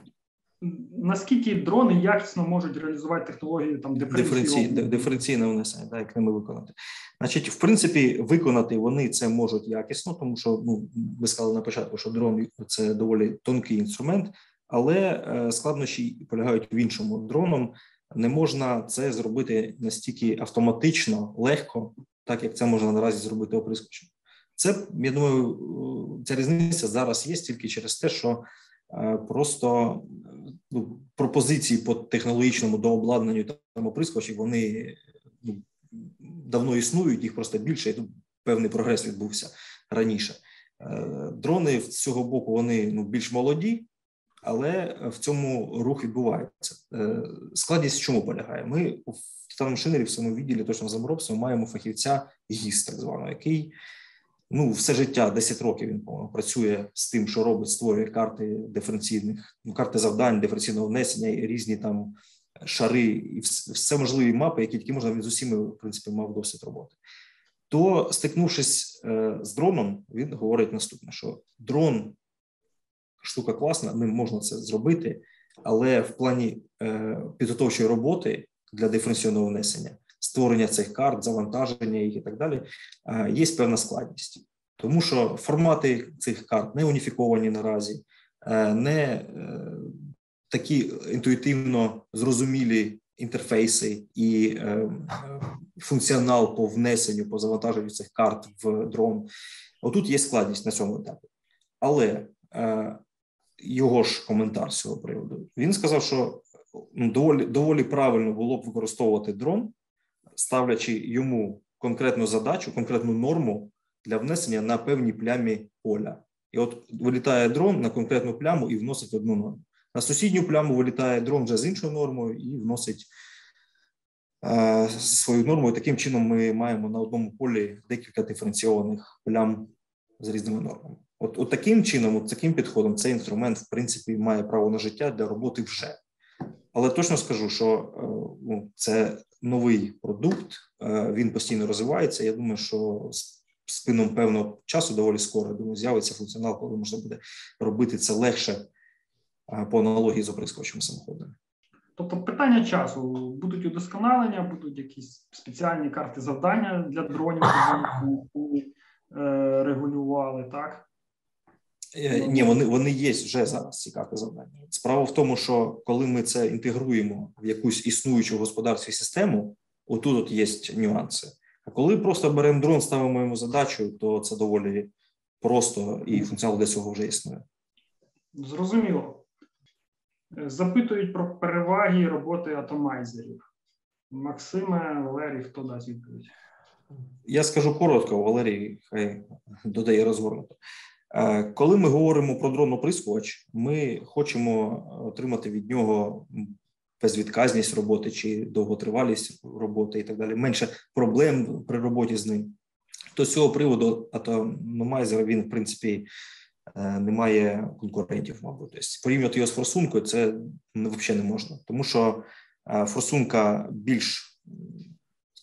наскільки дрони якісно можуть реалізувати технологію там диференційне диференційне внесення, так, як ними виконати. Значить, в принципі, виконати вони це можуть якісно, тому що ну ви сказали на початку, що дрон це доволі тонкий інструмент, але е, складнощі полягають в іншому. Дроном не можна це зробити настільки автоматично, легко, так як це можна наразі зробити оприскувачем. Це я думаю, ця різниця зараз є тільки через те, що Е, просто ну, пропозиції по технологічному дообладнанню термоприскувачів, вони ну, давно існують, їх просто більше, і тут певний прогрес відбувся раніше. Е, дрони з цього боку вони ну, більш молоді, але в цьому рух відбувається. Е, складність в чому полягає? Ми в титаномашинері в своєму відділі точно заморобства маємо фахівця ГІС, так званого, який ну все життя, 10 років він працює з тим, що робить, створює карти диференційних, ну карти завдань, диференційного внесення і різні там шари, і все можливі мапи, які тільки можна він з усіми в принципі мав досвід роботи. То стикнувшись е, з дроном, він говорить наступне: що дрон штука класна, ним можна це зробити, але в плані е, підготовчої роботи для диференційного внесення створення цих карт, завантаження їх і так далі, є певна складність, тому що формати цих карт не уніфіковані наразі, е, не е, такі інтуїтивно зрозумілі інтерфейси і е, функціонал по внесенню по завантаженню цих карт в дрон. Отут є складність на цьому етапі, але його ж коментар з цього приводу. Він сказав, що ну, доволі доволі правильно було б використовувати дрон ставлячи йому конкретну задачу, конкретну норму для внесення на певній плямі поля. І от вилітає дрон на конкретну пляму і вносить одну норму. На сусідню пляму вилітає дрон вже з іншою нормою і вносить е, свою норму. І Таким чином, ми маємо на одному полі декілька диференційованих плям з різними нормами. От, от таким чином, от таким підходом, цей інструмент, в принципі, має право на життя для роботи вже. Але точно скажу, що е, ну, це новий продукт, е, він постійно розвивається. Я думаю, що з спином певного часу доволі скоро я думаю, з'явиться функціонал, коли можна буде робити це легше е, по аналогії з оприскувачами самоходами. Тобто питання часу будуть удосконалення, будуть якісь спеціальні карти завдання для дронів, які регулювали так. Е, ні, вони вони є вже зараз ці карти завдання. Справа в тому, що коли ми це інтегруємо в якусь існуючу господарську систему, отут от є нюанси. А коли просто беремо дрон, ставимо йому задачу, то це доволі просто і функціонал для цього вже існує. Зрозуміло. Запитують про переваги роботи атомайзерів. Максиме, Валерій, хто дасть відповідь? Я скажу коротко, Валерій хай додає розгорнуто. Е, коли ми говоримо про дрон-оприскувач, ми хочемо отримати від нього безвідказність роботи чи довготривалість роботи і так далі. Менше проблем при роботі з ним. То з цього приводу атономайзера він, в принципі, е, не має конкурентів, мабуть. Тобто порівнювати його з форсункою це взагалі не можна, тому що е, форсунка більш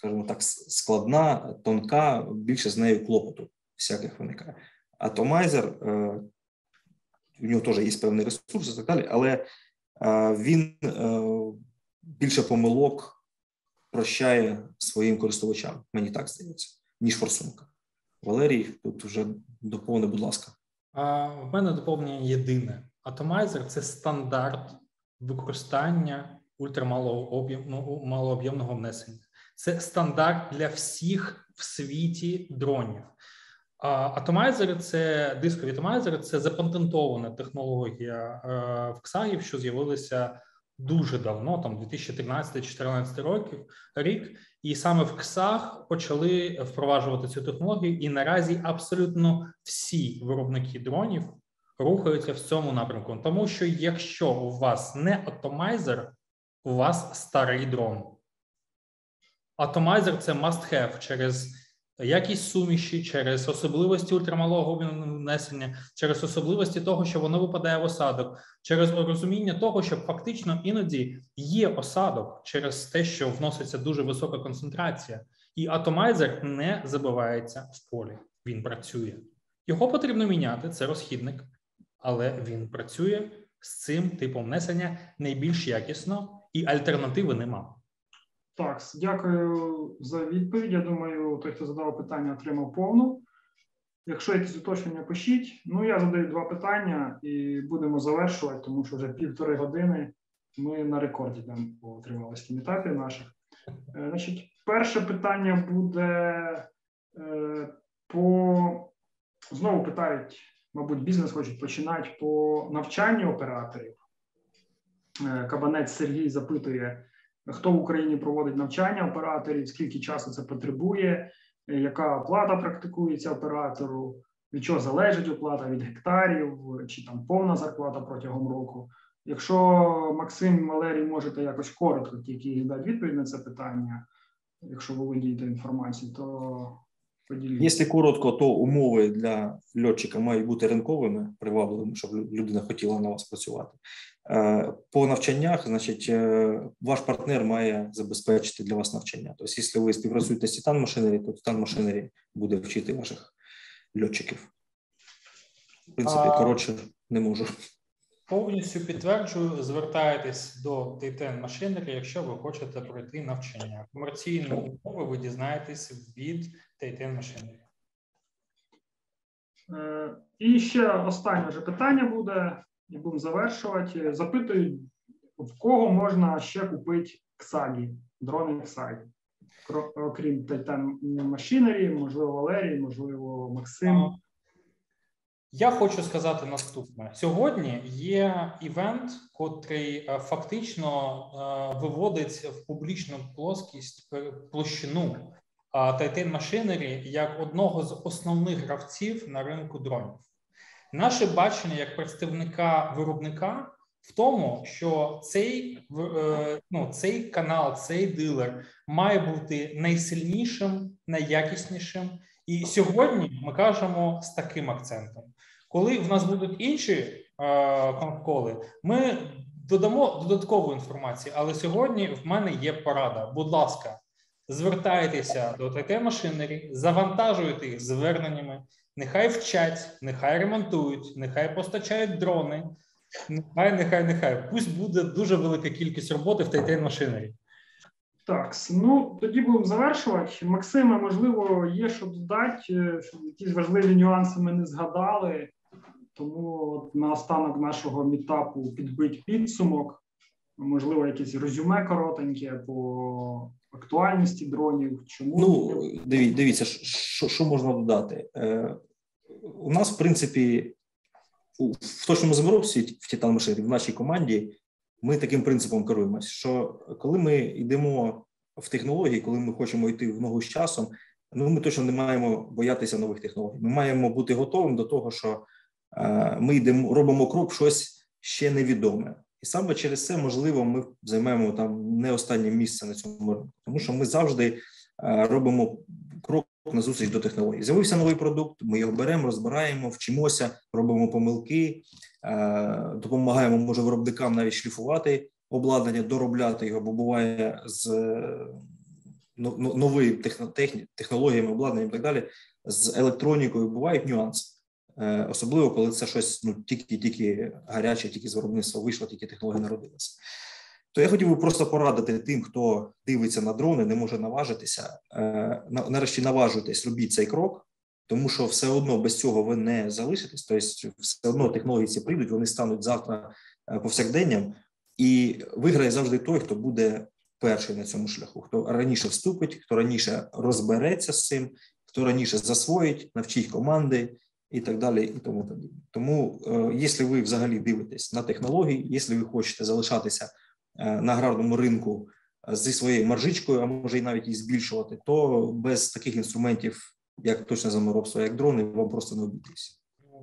скажімо так, складна, тонка, більше з нею клопоту всяких виникає. Атомайзер, у нього теж є певний ресурс і так далі, але він більше помилок прощає своїм користувачам, мені так здається, ніж форсунка. Валерій, тут вже доповни, будь ласка. А, В мене доповнення єдине. Атомайзер це стандарт використання ультрамалооб'ємного внесення. Це стандарт для всіх в світі дронів. Атомайзери це дискові атомайзери це запатентована технологія в КСАГів, що з'явилася дуже давно, там 2013-2014 років рік, і саме в КСАГ почали впроваджувати цю технологію. І наразі абсолютно всі виробники дронів рухаються в цьому напрямку. Тому що якщо у вас не атомайзер, у вас старий дрон. Атомайзер це must have через якість суміші, через особливості ультрамалого внесення, через особливості того, що воно випадає в осадок, через розуміння того, що фактично іноді є осадок через те, що вноситься дуже висока концентрація, і атомайзер не забивається в полі. Він працює. Його потрібно міняти, це розхідник, але він працює з цим типом внесення найбільш якісно, і альтернативи нема. Так, дякую за відповідь. Я думаю, той, хто задав питання, отримав повну. Якщо якісь уточнення, пишіть. Ну, я задаю два питання і будемо завершувати, тому що вже півтори години ми на рекорді там по тривалості етапів наших. Е, значить, перше питання буде е, по знову питають, мабуть, бізнес хочуть починати по навчанню операторів. Е, Кабанець Сергій запитує хто в Україні проводить навчання операторів, скільки часу це потребує, е, яка оплата практикується оператору, від чого залежить оплата від гектарів, чи там повна зарплата протягом року. Якщо Максим Валерій можете якось коротко тільки дати відповідь на це питання, якщо ви володієте інформацією, то поділіться. Якщо коротко, то умови для льотчика мають бути ринковими, привабливими, щоб людина хотіла на вас працювати. Е, по навчаннях, значить, е, ваш партнер має забезпечити для вас навчання. Тобто, якщо ви співпрацюєте з Титан машинері, то Титан машинері буде вчити ваших льотчиків. В принципі, коротше, не можу. Повністю підтверджую, звертайтесь до Titan Machinery, якщо ви хочете пройти навчання. Комерційні умови ви дізнаєтесь від Titan Machinery. Е, і ще останнє вже питання буде і будемо завершувати. Запитують, в кого можна ще купити ксагі, дрони ксагі, окрім Titan Machinery, можливо, Валерій, можливо, Максим. Я хочу сказати наступне: сьогодні є івент, котрий е, фактично е, виводить в публічну плоскість площину Titan Machinery як одного з основних гравців на ринку дронів. Наше бачення як представника виробника в тому, що цей е, ну, цей канал, цей дилер має бути найсильнішим, найякіснішим. І сьогодні ми кажемо з таким акцентом. Коли в нас будуть інші е, коли, ми додамо додаткову інформацію. Але сьогодні в мене є порада. Будь ласка, звертайтеся до ТТ Machinery, завантажуйте їх зверненнями. Нехай вчать, нехай ремонтують, нехай постачають дрони. Нехай, нехай, нехай. Пусть буде дуже велика кількість роботи в Titan Machinery. Так, ну тоді будемо завершувати. Максиме, можливо, є що додати, щоб якісь важливі нюанси ми не згадали. Тому от на останок нашого мітапу підбить підсумок. Можливо, якесь резюме коротеньке по актуальності дронів. Чому ну дивіться, що що можна додати? Е, У нас, в принципі, у, в точному заморобстві в Титан Маширі, в нашій команді, ми таким принципом керуємося, що коли ми йдемо в технології, коли ми хочемо йти в ногу з часом, ну ми точно не маємо боятися нових технологій. Ми маємо бути готовим до того, що ми йдемо, робимо крок щось ще невідоме. І саме через це можливо ми займаємо там не останнє місце на цьому ринку, тому що ми завжди е, робимо крок на зустріч до технологій. З'явився новий продукт. Ми його беремо, розбираємо, вчимося, робимо помилки, е, допомагаємо може виробникам навіть шліфувати обладнання, доробляти його, бо буває з нові технологіями, обладнанням і так далі, з електронікою бувають нюанси. Особливо, коли це щось ну, тільки-тільки гаряче, тільки з виробництва вийшло, тільки технологія народилася. То я хотів би просто порадити тим, хто дивиться на дрони, не може наважитися. Нарешті наважуйтесь, робіть цей крок, тому що все одно без цього ви не залишитесь. Тобто, все одно технології ці прийдуть, вони стануть завтра повсякденням, і виграє завжди той, хто буде перший на цьому шляху, хто раніше вступить, хто раніше розбереться з цим, хто раніше засвоїть, навчить команди і так далі. І тому подібне. Тому, е, якщо ви взагалі дивитесь на технології, якщо ви хочете залишатися е, на аграрному ринку е, зі своєю маржичкою, а може і навіть і збільшувати, то без таких інструментів, як точне заморобство, як дрони, вам просто не обійтися.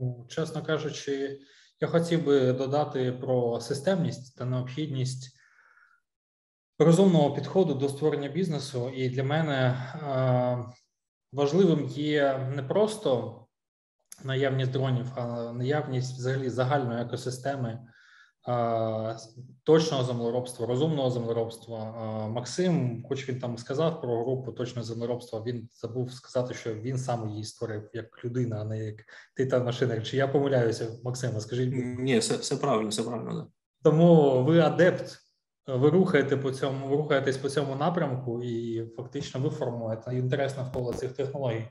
Ну, чесно кажучи, я хотів би додати про системність та необхідність розумного підходу до створення бізнесу, і для мене важливим є не просто наявність дронів, а наявність взагалі загальної екосистеми. Точного землеробства, розумного землеробства. Максим, хоч він там сказав про групу точного землеробства, він забув сказати, що він сам її створив як людина, а не як титан машинер. Чи я помиляюся, Максима? Скажіть ні, все все правильно, все правильно. Да. Тому ви адепт ви рухаєте по цьому, ви рухаєтесь по цьому напрямку, і фактично ви формуєте інтерес навколо цих технологій.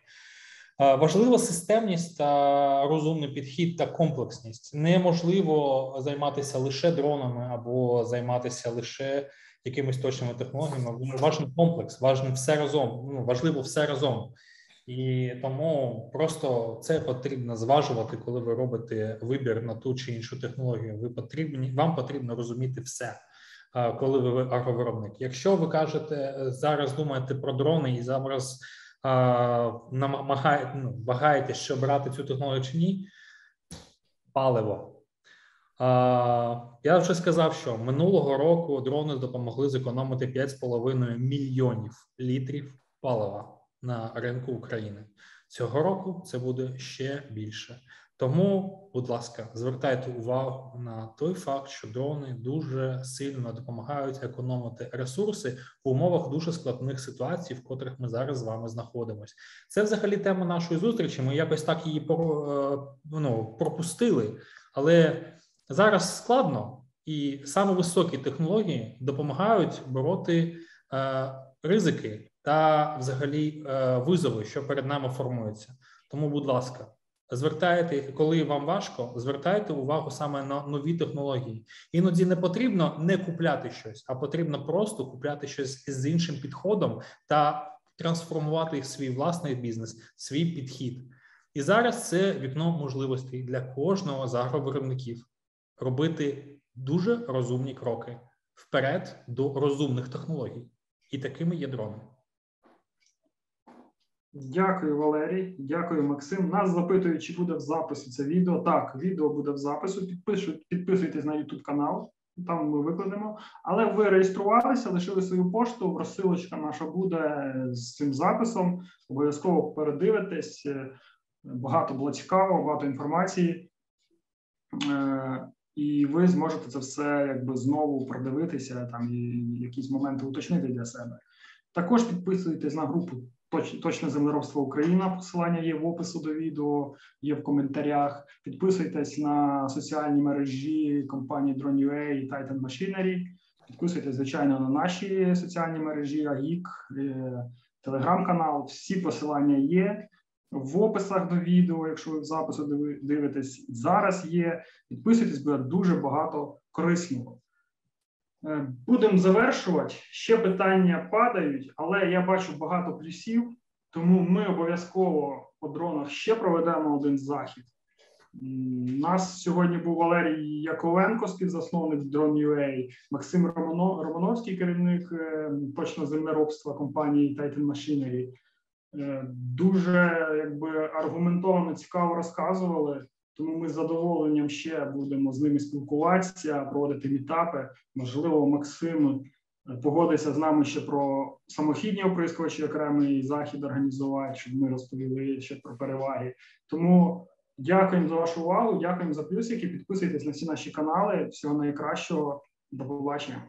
Важлива системність та розумний підхід та комплексність. Неможливо займатися лише дронами або займатися лише якимись точними технологіями. Важний комплекс, важливо все разом. Ну важливо все разом. І тому просто це потрібно зважувати, коли ви робите вибір на ту чи іншу технологію. Ви потрібні вам потрібно розуміти все коли ви агровиробник. Якщо ви кажете е, зараз думаєте про дрони і зараз намагаєте, ну, вагаєтесь, що брати цю технологію чи ні, паливо. Я вже сказав, що минулого року дрони допомогли зекономити 5,5 мільйонів літрів палива на ринку України. Цього року це буде ще більше. Тому, будь ласка, звертайте увагу на той факт, що дрони дуже сильно допомагають економити ресурси в умовах дуже складних ситуацій, в котрих ми зараз з вами знаходимося. Це взагалі тема нашої зустрічі. Ми якось так її е, ну, пропустили, але зараз складно і саме високі технології допомагають бороти е, ризики та, взагалі, е, визови, що перед нами формуються. Тому, будь ласка звертаєте, коли вам важко, звертайте увагу саме на нові технології. Іноді не потрібно не купляти щось, а потрібно просто купляти щось з іншим підходом та трансформувати свій власний бізнес, свій підхід. І зараз це вікно можливостей для кожного з агровиробників робити дуже розумні кроки вперед до розумних технологій, і такими є дрони. Дякую, Валерій. Дякую, Максим. Нас запитують, чи буде в записі це відео. Так, відео буде в запису. Підписуйтесь на YouTube канал, там ми викладемо. Але ви реєструвалися, лишили свою пошту. Розсилочка наша буде з цим записом. Обов'язково передивитесь. Багато було цікаво, багато інформації. Е, і ви зможете це все якби знову продивитися там і якісь моменти уточнити для себе. Також підписуйтесь на групу Точне землеробство Україна. Посилання є в опису до відео, є в коментарях. Підписуйтесь на соціальні мережі компанії Drone.ua і Titan Machinery. Підписуйтесь, звичайно, на наші соціальні мережі, АГІК, телеграм-канал. Всі посилання є в описах до відео. Якщо ви в запису дивитесь, зараз є. Підписуйтесь, буде дуже багато корисного. Е, Будемо завершувати. Ще питання падають, але я бачу багато плюсів, тому ми обов'язково по дронах ще проведемо один захід. У нас сьогодні був Валерій Яковенко, співзасновник Drone.ua, Максим Романовський, керівник е, точно землеробства компанії Titan Machinery. Е, дуже якби аргументовано цікаво розказували. Тому ми з задоволенням ще будемо з ними спілкуватися, проводити мітапи. Можливо, Максим е, погодиться з нами ще про самохідні оприскувачі, окремий захід організувати, щоб ми розповіли ще про переваги. Тому дякуємо за вашу увагу. Дякуємо за плюсики. Підписуйтесь на всі наші канали. Всього найкращого. До побачення.